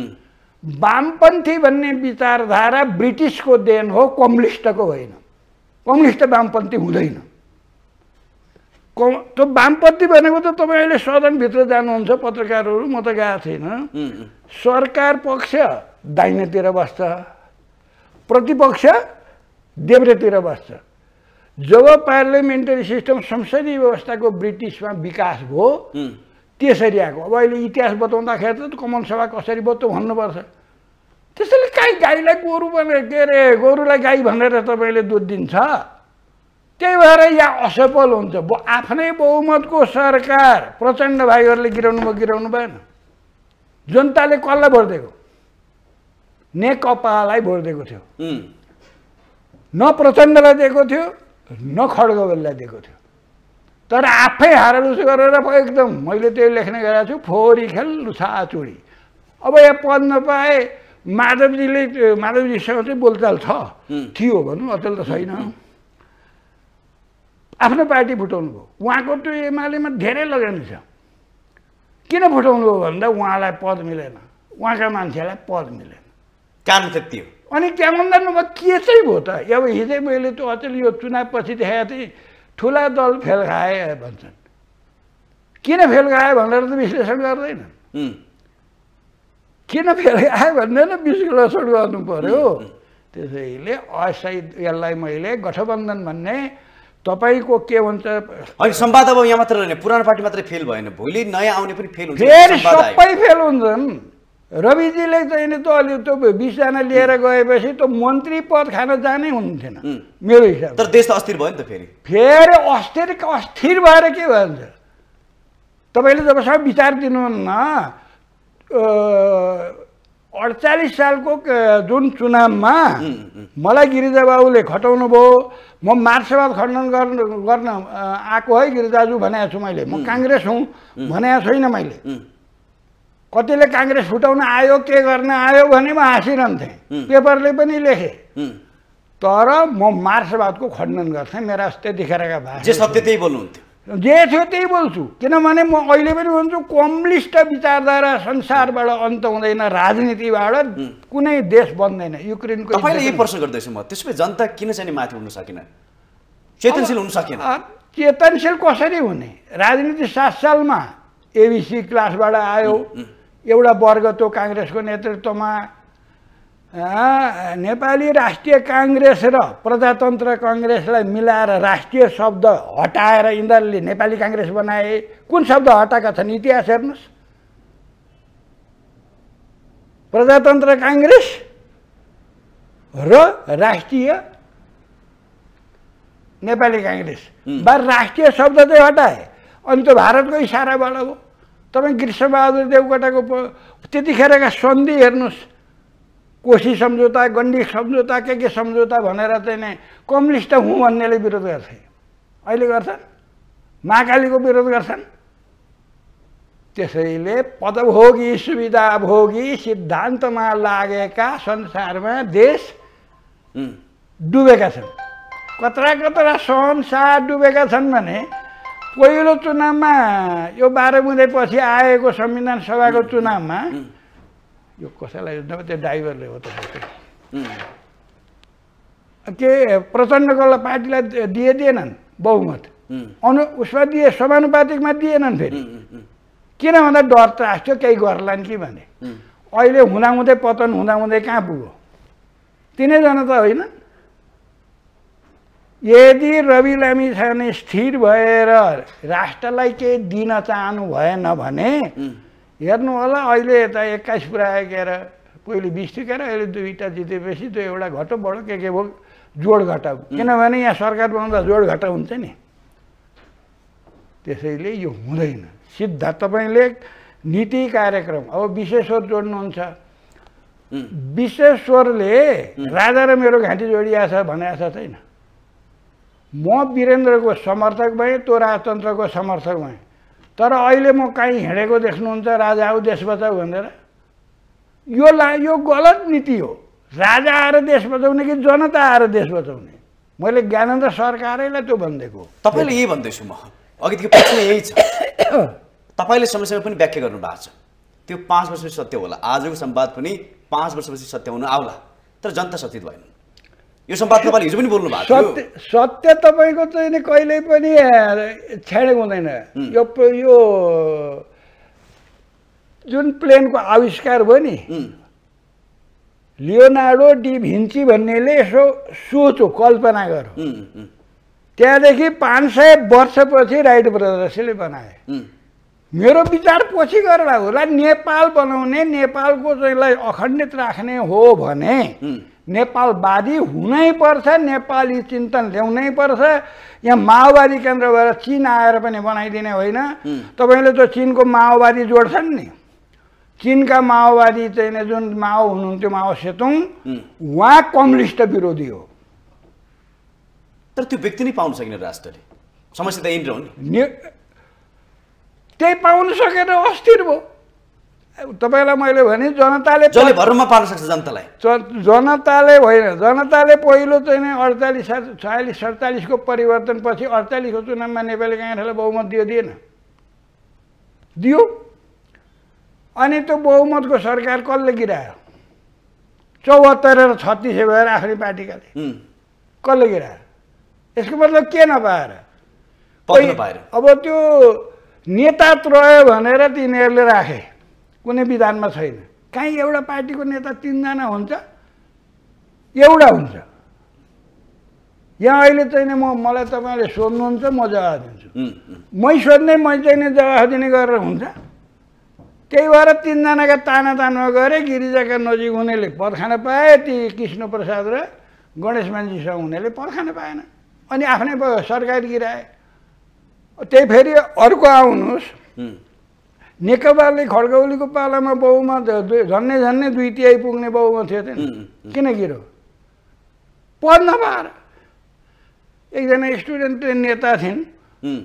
Speaker 1: वामपन्थी भन्ने विचारधारा ब्रिटिसको देन हो कम्युनिस्टको होइन। कम्युनिस्ट वामपन्थी हुँदैन। कम त्यो वामपन्थी भनेको त तपाईँ अहिले सदनभित्र जानुहुन्छ पत्रकारहरू म त गएको
Speaker 2: उम्,
Speaker 1: सरकार पक्ष दाहिनेतिर बस्छ प्रतिपक्ष देब्रेतिर बस्छ। जब पार्लिमेन्टरी सिस्टम संसदीय व्यवस्थाको ब्रिटिसमा विकास भयो त्यसरी आएको। अब अहिले इतिहास बताउँदाखेरि त कमन सभा कसरी त भन्नुपर्छ। त्यसैले गाई गाईलाई गोरु भनेर के अरे गोरुलाई गाई भनेर तपाईँले दुध दिन्छ। त्यही भएर यहाँ असफल हुन्छ। ब- आफ्नै बहुमतको सरकार प्रचण्ड भाइहरूले गिराउनु भयो गिराउनु भएन। जनताले कसलाई भोट दिएको? नेकपालाई भोट दिएको थियो। न प्रचण्डलाई दिएको थियो न खड्गबललाई दिएको थियो। तर आफै हारलुस गरेर एकदम मैले त्यो लेख्ने गरेको छु फोहोरी खेल लुछाचुडी अब यहाँ पद नपाए माधवजीले माधवजीसँग चाहिँ बोलचाल छ। थियो भनौँ अचेल त छैन। आफ्नो पार्टी फुटाउनु भयो। उहाँको त्यो एमालेमा धेरै लगानी छ। किन फुटाउनु भयो भन्दा उहाँलाई पद मिलेन। उहाँका मान्छेलाई पद मिलेन।
Speaker 2: कारण त्यति हो।
Speaker 1: अनि त्यहाँ भन्दा के चाहिँ भयो त? अब हिजै मैले त्यो अचेल यो चुनावपछि देखाएको थिएँ ठुला दल फेल खाए भन्छन्। किन फेल खायो भनेर त विश्लेषण गर्दैन।
Speaker 2: उम्,
Speaker 1: किन फेल खायो भन्दैन विश्लेषण गर्नु पर्यो। त्यसैले असही यसलाई मैले गठबन्धन भन्ने तपाईँको के भन्छ
Speaker 2: होइन संवाद अब यहाँ मात्र रहेन पुरानो पार्टी मात्रै फेल भएन भोलि नयाँ आउने पनि फेल हुन्छ
Speaker 1: फेरि। सबै फेल हुन्छन्। रविजीले चाहिँ नि त अलि त्यो बिसजना लिएर गएपछि त मन्त्री पद खान जानै हुन्थेन। मेरो हिसाबले
Speaker 2: तर देश त अस्थिर भयो नि त फेरि।
Speaker 1: फेरि अस्थिर अस्थिर भएर के भन्छ? तपाईँले जबसम्म विचार दिनुहुन्न अडचालिस सालको जुन चुनावमा मलाई गिरिजा बाबुले खटाउनु भयो म मार्क्सवाद खण्डन गर्न गर्न आएको है गिरिजाजु भनेको छु मैले। म काङ्ग्रेस हुँ भनेको छैन मैले। कतिले काङ्ग्रेस फुटाउन आयो के गर्न आयो भने म हाँसिरहन्थेँ। पेपरले पनि लेखेँ। तर म मार्क्सवादको खण्डन गर्थेँ मेरा त्यतिखेरका भाषा
Speaker 2: सत्य त्यही बोल्नुहुन्थ्यो।
Speaker 1: जे थियो त्यही बोल्छु। किनभने म अहिले पनि भन्छु कम्युनिस्ट विचारधारा संसारबाट अन्त हुँदैन राजनीतिबाट कुनै देश बन्दैन युक्रेनको
Speaker 2: तपाईँले यही प्रश्न गर्दैछु म। त्यसो भए जनता किन चाहिँ माथि उठ्न सकेन? चेतनशील हुन सकेन?
Speaker 1: चेतनशील कसरी हुने? राजनीति सात सालमा एबिसी क्लासबाट आयो। एउटा वर्ग त्यो काङ्ग्रेसको नेतृत्वमा नेपाली राष्ट्रिय काङ्ग्रेस र प्रजातन्त्र काङ्ग्रेसलाई मिलाएर राष्ट्रिय शब्द हटाएर यिनीहरूले नेपाली काङ्ग्रेस बनाए कुन शब्द हटाएका छन् इतिहास हेर्नुहोस्। प्रजातन्त्र काङ्ग्रेस र राष्ट्रिय नेपाली काङ्ग्रेस। बा राष्ट्रिय शब्द चाहिँ हटाए। अनि त्यो भारतको इसाराबाट हो। तपाईँ कृष्णबहादुर देवकोटाको त्यतिखेरका सन्धि हेर्नुहोस्। कोशी सम्झौता गण्डी सम्झौता के के सम्झौता भनेर चाहिँ नै कम्युनिस्ट हुँ भन्नेले विरोध गर्थे। अहिले गर्छन्? महाकालीको विरोध गर्छन्? त्यसैले पदभोगी सुविधाभोगी सिद्धान्तमा लागेका संसारमा देश डुबेका छन्। कत्रा कत्रा संसार डुबेका छन् भने पहिलो चुनावमा यो बाह्र बुँदैपछि आएको संविधान सभाको चुनावमा यो कसैलाई नभए त्यो ड्राइभरले हो
Speaker 2: उम्,
Speaker 1: के प्रचण्डको पार्टीलाई दिए दिएनन् बहुमत अनु उसमा दिए समानुपातिकमा दिएनन् फेरि किन भन्दा डर त्रास थियो केही गर्लान् कि भने अहिले हुँदाहुँदै पतन हुँदाहुँदै कहाँ पुग्यो तिनैजना त होइन यदि रवि लामिछाने स्थिर भएर राष्ट्रलाई केही दिन चाहनु भएन भने हेर्नु होला अहिले यता एक्काइस पुऱ्यायो अरे पहिले बिस टिकेर अहिले दुईवटा जितेपछि त्यो एउटा घटो बढो के के भयो जोड घटाउ। किनभने यहाँ सरकार बनाउँदा जोड घटा हुन्छ नि। त्यसैले यो हुँदैन। सिद्धा तपाईँले नीति कार्यक्रम अब विश्वेश्वर जोड्नुहुन्छ। विश्वेश्वरले राजा र मेरो घाँटी जोडिया छ भनेको छ छैन म वीरेन्द्रको समर्थक भएँ त्यो राजतन्त्रको समर्थक भएँ। तर अहिले म कहीँ हिँडेको देख्नुहुन्छ राजा आऊ देश बचाऊ भनेर। यो ला यो गलत नीति हो। राजा आएर देश बचाउने कि जनता आएर देश बचाउने? मैले ज्ञानेन्द्र सरकारैलाई त्यो भनिदिएको।
Speaker 2: तपाईँले यही भन्दैछु म अघिदेखि प्रश्न यही छ। तपाईँले समयसँग पनि व्याख्या गर्नु भएको छ। त्यो पाँच वर्षपछि सत्य होला। आजको संवाद पनि पाँच वर्षपछि सत्य हुन आउला। तर जनता सचेत भएन। यो संवाद तपाईँले हिजो पनि बोल्नु भएको
Speaker 1: सत्य सत्य तपाईँको चाहिँ नि कहिल्यै पनि छेडेको हुँदैन। यो यो जुन प्लेनको आविष्कार भयो नि लियोनार्डो डी भिन्ची भन्नेले यसो सोचो कल्पना गरो त्यहाँदेखि पाँच सय वर्षपछि राइट ब्रदर्सले बनाए। मेरो विचार पछि गरेर होला। नेपाल बनाउने नेपालको चाहिँलाई अखण्डित राख्ने हो भने नेपालवादी हुनै पर्छ नेपाली चिन्तन ल्याउनै पर्छ। यहाँ माओवादी केन्द्र भएर चिन आएर पनि बनाइदिने होइन। तपाईँले त्यो चिनको माओवादी जोड्छन् नि। चिनका माओवादी चाहिँ जुन माओ हुनुहुन्थ्यो माओ सेतुङ। उहाँ कम्युनिस्ट विरोधी हो।
Speaker 2: तर त्यो व्यक्ति नै पाउन सकिने राष्ट्रले। समस्या त यहीँनिर हो नि।
Speaker 1: त्यही पाउन सकेर अस्थिर भयो। तपाईँलाई मैले भने जनताले
Speaker 2: जसले भरमा पार्न सक्छ जनतालाई।
Speaker 1: जनताले होइन जनताले पहिलो चाहिँ नि अडचालिस छयालिस सडचालिसको परिवर्तनपछि अडचालिसको चुनावमा नेपाली काङ्ग्रेसलाई बहुमत दियो दिएन। दियो। अनि त्यो बहुमतको सरकार कसले गिरायो? चौहत्तर र छत्तिस भएर आफ्नै पार्टीकाले। कसले गिरायो? यसको मतलब के नपाएर। अब त्यो नेता त्रय भनेर तिनीहरूले राखे। कुनै विधानमा छैन। काहीँ एउटा पार्टीको नेता तिनजना हुन्छ एउटा हुन्छ। यहाँ अहिले चाहिँ नि म मलाई तपाईँले सोध्नुहुन्छ म जवाब दिन्छु। मै सोध्ने मै चाहिँ नि जवाफ दिने गरेर हुन्छ। त्यही भएर तिनजनाका ताना तानमा गरे गिरिजाका नजिक हुनेले पद खान पाए ती कृष्ण प्रसाद र गणेश मान्छेसँग हुनेले पद खान पाएन। अनि आफ्नै सरकार गिराए। त्यही फेरि अर्को आउनुहोस्। नेकपाले खड्गौलीको पालामा दुई- झन्नै झन्नै दुई तिहाई पुग्ने बहुमत थियो त्यहाँ किन गिरो? पद नपाएर एकजना स्टुडेन्ट नेता थिइन्।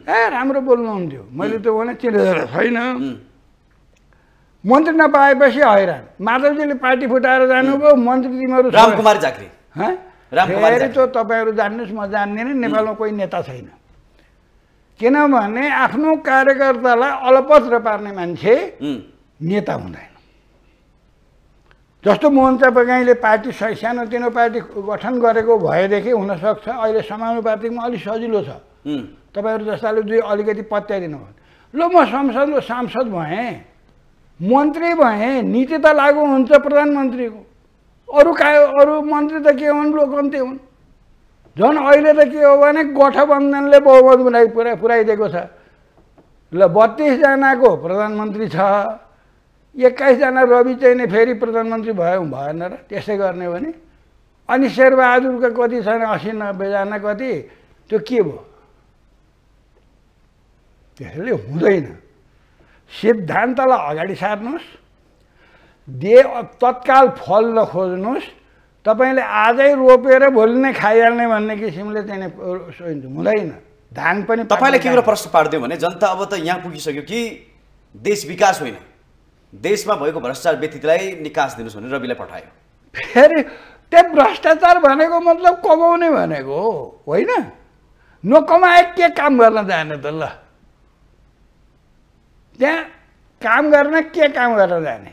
Speaker 1: ए राम्रो बोल्नुहुन्थ्यो। मैले त भने चिनेर छैन। मन्त्री नपाएपछि हैरान। माधवजीले पार्टी फुटाएर जानुभयो मन्त्री तिमीहरू
Speaker 2: रामकुमार।
Speaker 1: त्यो तपाईँहरू जान्नुहोस् म जान्दिनँ। नेपालमा कोही नेता छैन। किनभने आफ्नो कार्यकर्तालाई अलपत्र पार्ने मान्छे नेता हुँदैन। जस्तो मोहन चापागाईले पार्टी सानोतिनो पार्टी गठन गरेको भएदेखि हुनसक्छ अहिले समानुपातिकमा अलिक सजिलो छ। तपाईँहरू जस्ताले दुई अलिकति पत्याइदिनु भयो। ल म संसदको सांसद भएँ मन्त्री भएँ नीति त लागु हुन्छ प्रधानमन्त्रीको। अरू का अरू मन्त्री त के हुन् लोकन्ते हुन्। झन् अहिले त के हो भने गठबन्धनले बहुमत बनाइ पुरा पुऱ्याइदिएको छ। ल बत्तिसजनाको प्रधानमन्त्री छ। एक्काइसजना रवि चाहिँ नि फेरि प्रधानमन्त्री भयो भएन र त्यसै गर्ने भने। अनि शेरबहादुरका कति छन् असी नब्बेजना कति? त्यो के भयो? त्यसैले हुँदैन। सिद्धान्तलाई अगाडि सार्नुहोस्। दे तत्काल फल नखोज्नुहोस्। तपाईँले आजै रोपेर भोलि नै खाइहाल्ने भन्ने किसिमले चाहिँ हुँदैन। धान पनि
Speaker 2: तपाईँलाई के कुरा प्रश्न पारिदियो भने जनता अब त यहाँ पुगिसक्यो कि देश विकास होइन। देशमा भएको भ्रष्टाचार व्यक्तिलाई निकास दिनुहोस् भने रविलाई पठायो।
Speaker 1: फेरि त्यो भ्रष्टाचार भनेको मतलब कमाउने भनेको होइन? नकमाए के काम गर्न जाने त ल? त्यहाँ काम गर्न के काम गर्न जाने?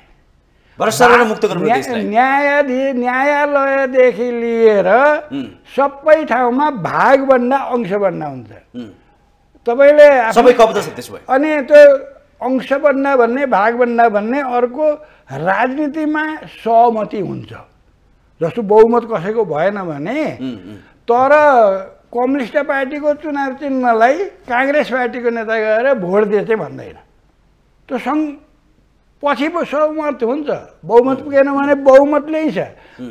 Speaker 2: भ्रष्टाचारबाट मुक्त गर्नु
Speaker 1: न्यायाधि न्यायालयदेखि लिएर। सबै ठाउँमा भागभन्दा अंशभन्दा हुन्छ। तपाईँले
Speaker 2: सबै कब्जा छ
Speaker 1: अनि त्यो अंशभन्दा भन्ने भागभन्दा भन्ने अर्को राजनीतिमा सहमति हुन्छ जस्तो बहुमत कसैको भएन भने। तर कम्युनिस्ट पार्टीको चुनाव चिन्हलाई काङ्ग्रेस पार्टीको नेता गएर भोट दिए चाहिँ भन्दैन त्यो सङ् पछि पो सहमत हुन्छ। बहुमत पुगेन भने बहुमत ल्याइन्छ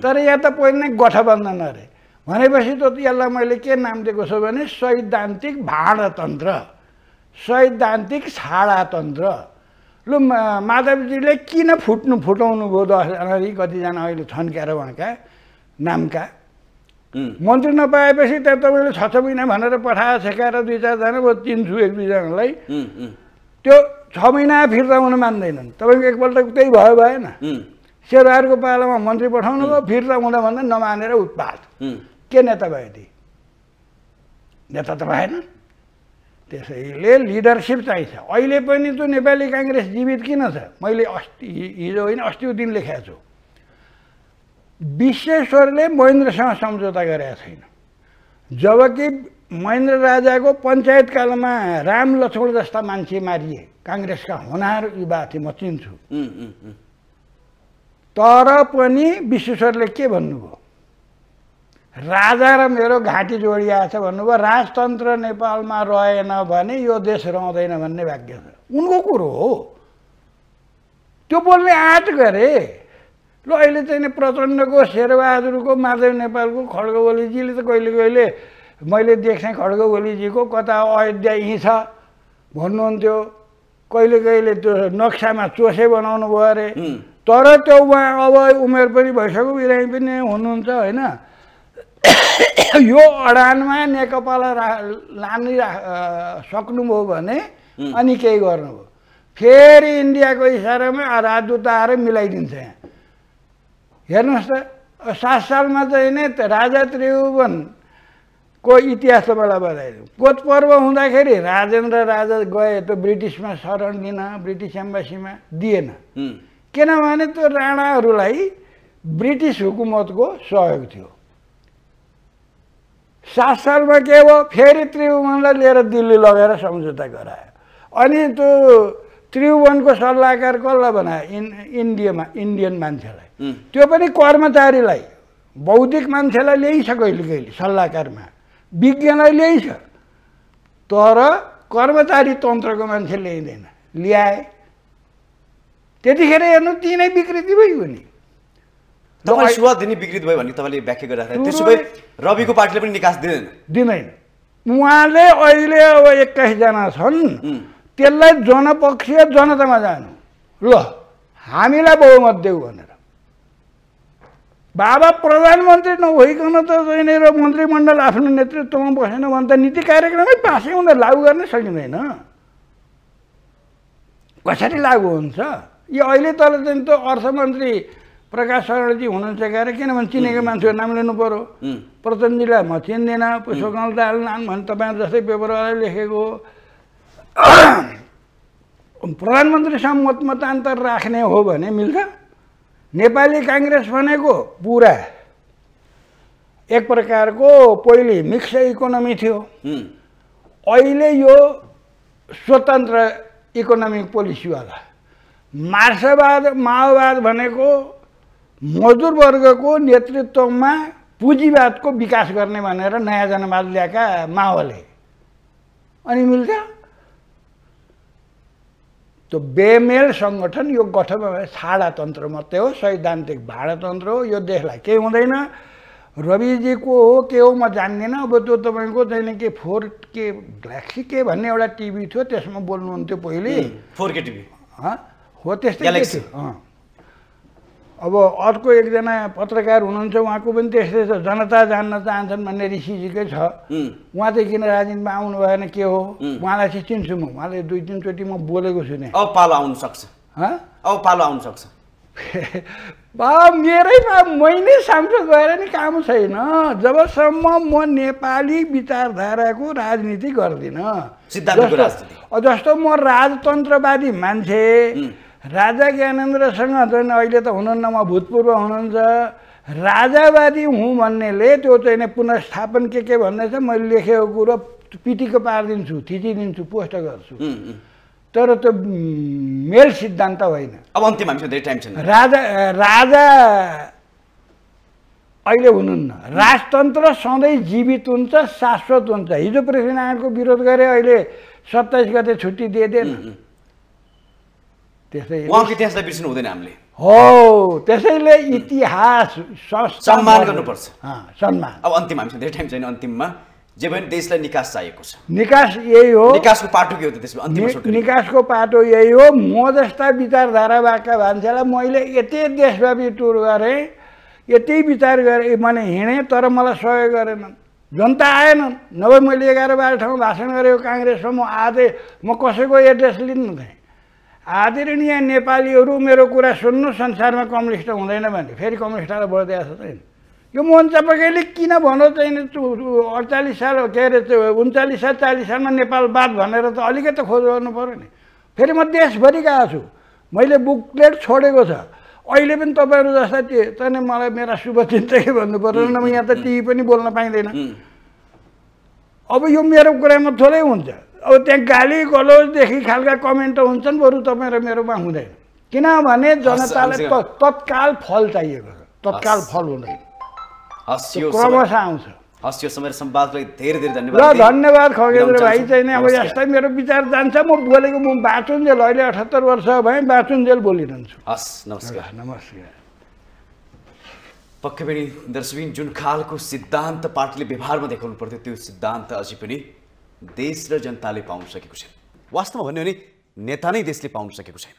Speaker 1: तर यहाँ त पहिले नै गठबन्धन अरे। भनेपछि त यसलाई मैले के नाम दिएको छु भने सैद्धान्तिक भाँडतन्त्र सैद्धान्तिक छाडातन्त्र। लु माधवजीले किन फुट्नु फुटाउनु भयो दसजना कतिजना अहिले छन् क्यार उहाँका नामका? मन्त्री नपाएपछि त्यहाँ तपाईँले छ छ महिना भनेर पठाएर छेकाएर दुई चारजना भयो चिन्छु एक दुईजनालाई। त्यो छ महिना फिर्ता हुन मान्दैनन्। तपाईँको एकपल्ट त्यही भयो भएन। शेरबहादुरको पालामा मन्त्री पठाउनु भयो फिर्ता हुँदा भन्दा नमानेर उत्पात। के नेता भयो ती? नेता त भएन। त्यसैले लिडरसिप चाहिन्छ। अहिले पनि त्यो नेपाली काङ्ग्रेस जीवित किन छ? मैले अस्ति हिजो होइन अस्तिको दिन लेखेको छु। विश्वेश्वरले महेन्द्रसँग सम्झौता गरेका छैन। जबकि महेन्द्र राजाको पञ्चायत कालमा राम लक्ष्मण जस्ता मान्छे मारिए। काङ्ग्रेसका होनार युवा थिए म चिन्छु। तर पनि विश्वेश्वरले के भन्नुभयो? राजा र मेरो घाँटी जोडिएको छ भन्नुभयो राजतन्त्र नेपालमा रहेन भने यो देश रहँदैन भन्ने वाक्य छ। उनको कुरो हो। त्यो बोल्ने आँट गरे ल अहिले चाहिँ नि प्रचण्डको शेरबहादुरको माधव नेपालको खड्ग ओलीजीले त कहिले कहिले मैले देखेँ खड्ग ओलीजीको कता अयोध्या यहीँ छ भन्नुहुन्थ्यो। कहिले कहिले त्यो नक्सामा चोसे बनाउनु भयो अरे। तर त्यो उहाँ अब उमेर पनि भइसक्यो बिरामी पनि हुनुहुन्छ होइन? यो अडानमा नेकपालाई रा लानै रा अ, सक्नुभयो भने. अनि केही गर्नुभयो। फेरि इन्डियाको इसारामा राजदूत आएर मिलाइदिन्छ यहाँ। हेर्नुहोस् त सात सालमा चाहिँ नै राजा त्रिभुवनको इतिहास त मलाई बताइदिउँ? कोच पर्व हुँदाखेरि राजेन्द्र राजा गए त्यो ब्रिटिसमा शरण दिन ब्रिटिस एम्बासीमा दिएन। किनभने त्यो राणाहरूलाई ब्रिटिस हुकुमतको सहयोग थियो। सात सालमा के भयो? फेरि त्रिभुवनलाई लिएर दिल्ली लगेर सम्झौता गरायो। अनि त्यो त्रिभुवनको सल्लाहकार कसलाई बनायो? इन् इन्डियामा इन्डियन मान्छेलाई। त्यो पनि कर्मचारीलाई बौद्धिक मान्छेलाई ल्याइछ कहिले कहिले? सल्लाहकारमा। विज्ञलाई ल्याइछ तर कर्मचारी तन्त्रको मान्छे ल्याइँदैन। ल्याए। त्यतिखेर हेर्नु ती नै विकृति भइगयो नि
Speaker 2: तपाईँले सुवाद दिने विकृत भयो भन्ने तपाईँले व्याख्या गरिरहेको थियो त्यसो भए रविको पार्टीले पनि निकास दिँदैन।
Speaker 1: दिँदैन। उहाँले अहिले अब एक्काइसजना छन्। त्यसलाई जनपक्षीय जनतामा जानु। ल हामीलाई बहुमत देऊ भनेर। बाबा प्रधानमन्त्री नभइकन त चाहिँ र मन्त्रीमण्डल आफ्नो नेतृत्वमा बसेन भने त नीति कार्यक्रमै पासै हुँदा लागू गर्न सकिँदैन। कसरी लागू हुन्छ? यो अहिले तल चाहिँ त अर्थमन्त्री प्रकाश शरणजी हुनुहुन्छ क्यारे? किनभने चिनेको मान्छेको नाम लिनु पऱ्यो प्रचण्डजीलाई म चिन्दिनँ पुष्पकमल दाहाल नाम भने तपाईँ जस्तै पेपरवाला लेखेको प्रधानमन्त्रीसँग मत मतान्तर राख्ने हो भने मिल्छ। नेपाली काङ्ग्रेस भनेको पुरा। एक प्रकारको पहिले मिक्स इकोनोमी थियो। अहिले यो स्वतन्त्र इकोनोमिक पोलिसीवाला मार्क्सवाद माओवाद भनेको मजदुर वर्गको नेतृत्वमा पुँजीवादको विकास गर्ने भनेर नयाँ जनवाद ल्याएका माओले। अनि मिल्छ? त्यो बेमेल सङ्गठन यो गठबन्धन छाडातन्त्र मात्रै हो सैद्धान्तिक भाडातन्त्र हो यो देशलाई केही हुँदैन रविजीको हो के हो म जान्दिनँ अब त्यो तपाईँको चाहिँ के फोर के ग्यालेक्सी के भन्ने एउटा टिभी थियो त्यसमा बोल्नुहुन्थ्यो पहिले
Speaker 2: फोर के टिभी
Speaker 1: हँ? त्यस्तै। थियो। अब अर्को एकजना पत्रकार हुनुहुन्छ उहाँको पनि त्यस्तै छ। जनता जान्न चाहन्छन् भन्ने ऋषिजीकै छ। उहाँ चाहिँ किन राजनीतिमा आउनु भएन के हो. उहाँलाई चाहिँ चिन्छु म। उहाँले दुई तिनचोटि म बोलेको छु नि।
Speaker 2: अब पालो आउनु सक्छ। अब पालो आउनु सक्छ।
Speaker 1: बा मेरै बा मैले सांसद गएर नि काम छैन। जबसम्म म नेपाली विचारधाराको राजनीति गर्दिनँ। जस्तो- म राजतन्त्रवादी मान्छे. राजा ज्ञानेन्द्रसँग चाहिँ अहिले त हुनुहुन्न म भूतपूर्व हुनुहुन्छ। राजावादी हुँ भन्नेले त्यो चाहिँ पुनर्स्थापन के के भन्ने छ मैले लेखेको कुरो पिटिको पारिदिन्छु थिचिदिन्छु पोस्ट गर्छु। तर त्यो मेल सिद्धान्त होइन।
Speaker 2: अब अन्तिम टाइम छैन
Speaker 1: राजा राजा अहिले हुनुहुन्न। राजतन्त्र सधैँ जीवित हुन्छ शाश्वत हुन्छ। हिजो पृथ्वीनारायणको विरोध गरे अहिले सत्ताइस गते छुट्टी दिइदिएन त्यसैले
Speaker 2: उहाँको इतिहासलाई बिर्सिनु हुँदैन हामीले।
Speaker 1: हो त्यसैले इतिहास
Speaker 2: सम्मान गर्नुपर्छ।
Speaker 1: सम्मान।
Speaker 2: अब अन्तिम हामीसँग धेरै टाइम छैन अन्तिममा जे भने देशलाई निकास चाहिएको छ।
Speaker 1: निकास यही हो।
Speaker 2: निकासको पाटो के हो त त्यसमा? अन्तिम
Speaker 1: निकासको पाटो यही हो। म जस्ता विचारधारा भएका मान्छेलाई मैले यति देशव्यापी टुर गरेँ यति विचार गरेँ माने हिँडेँ तर मलाई सहयोग गरेनन्। जनता आएनन्। नभए मैले एघार बाह्र ठाउँमा भाषण गरेको काङ्ग्रेसमा म आधे म कसैको एड्रेस लिनु थिएँ आदरणीय नेपालीहरू मेरो कुरा सुन्नु संसारमा कम्युनिस्ट हुँदैन भने फेरि कम्युनिस्टलाई दिएको छ छैन यो मोहन चापाकैले किन भन्न चाहिँ अडचालिस साल के अरे उन्चालिस साल चालिस सालमा नेपाल बात भनेर त अलिकति खोज गर्नु पऱ्यो नि। फेरि म देशभरि गएको छु। मैले बुकलेट छोडेको छ। अहिले पनि तपाईँहरू जस्ता त्यो चाहिँ मलाई मेरा शुभचिन्तकै भन्नु पर्यो न यहाँ त टिभी पनि बोल्न पाइँदैन। अब यो मेरो कुरामा थोरै हुन्छ। अब त्यहाँ गाली गलोजदेखि खालका कमेन्ट हुन्छन् बरु तपाईँ र मेरोमा हुँदैन। किनभने जनतालाई तत्काल फल चाहिएको छ। तत्काल। फल हुँदैन। क्रमशः आउँछ।
Speaker 2: हस् यो समय सम्वादलाई धेरै धेरै
Speaker 1: ल
Speaker 2: धन्यवाद दिएँ।
Speaker 1: धन्यवाद खगेन्द्र भाइ चाहिँ नि अब। यस्तै मेरो विचार जान्छ। म बोलेको म बाँचुन्जेल अहिले अठहत्तर वर्ष भएँ बाँचुन्जेल बोलिरहन्छु।
Speaker 2: हस् नमस्कार
Speaker 1: नमस्कार।
Speaker 2: पक्कै पनि दर्शकबिन जुन खालको सिद्धान्त पार्टीले व्यवहारमा देखाउनु पर्थ्यो त्यो सिद्धान्त अझै पनि देश र जनताले पाउन सकेको छैन। वास्तवमा भन्यो भने नेता नै देशले पाउन सकेको छैन।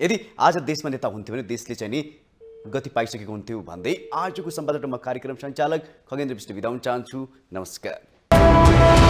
Speaker 2: यदि आज देशमा नेता हुन्थ्यो भने देशले चाहिँ नि गति पाइसकेको हुन्थ्यो भन्दै आजको संवादबाट म कार्यक्रम सञ्चालक खगेन्द्र विष्णु बिदा हुन चाहन्छु। नमस्कार।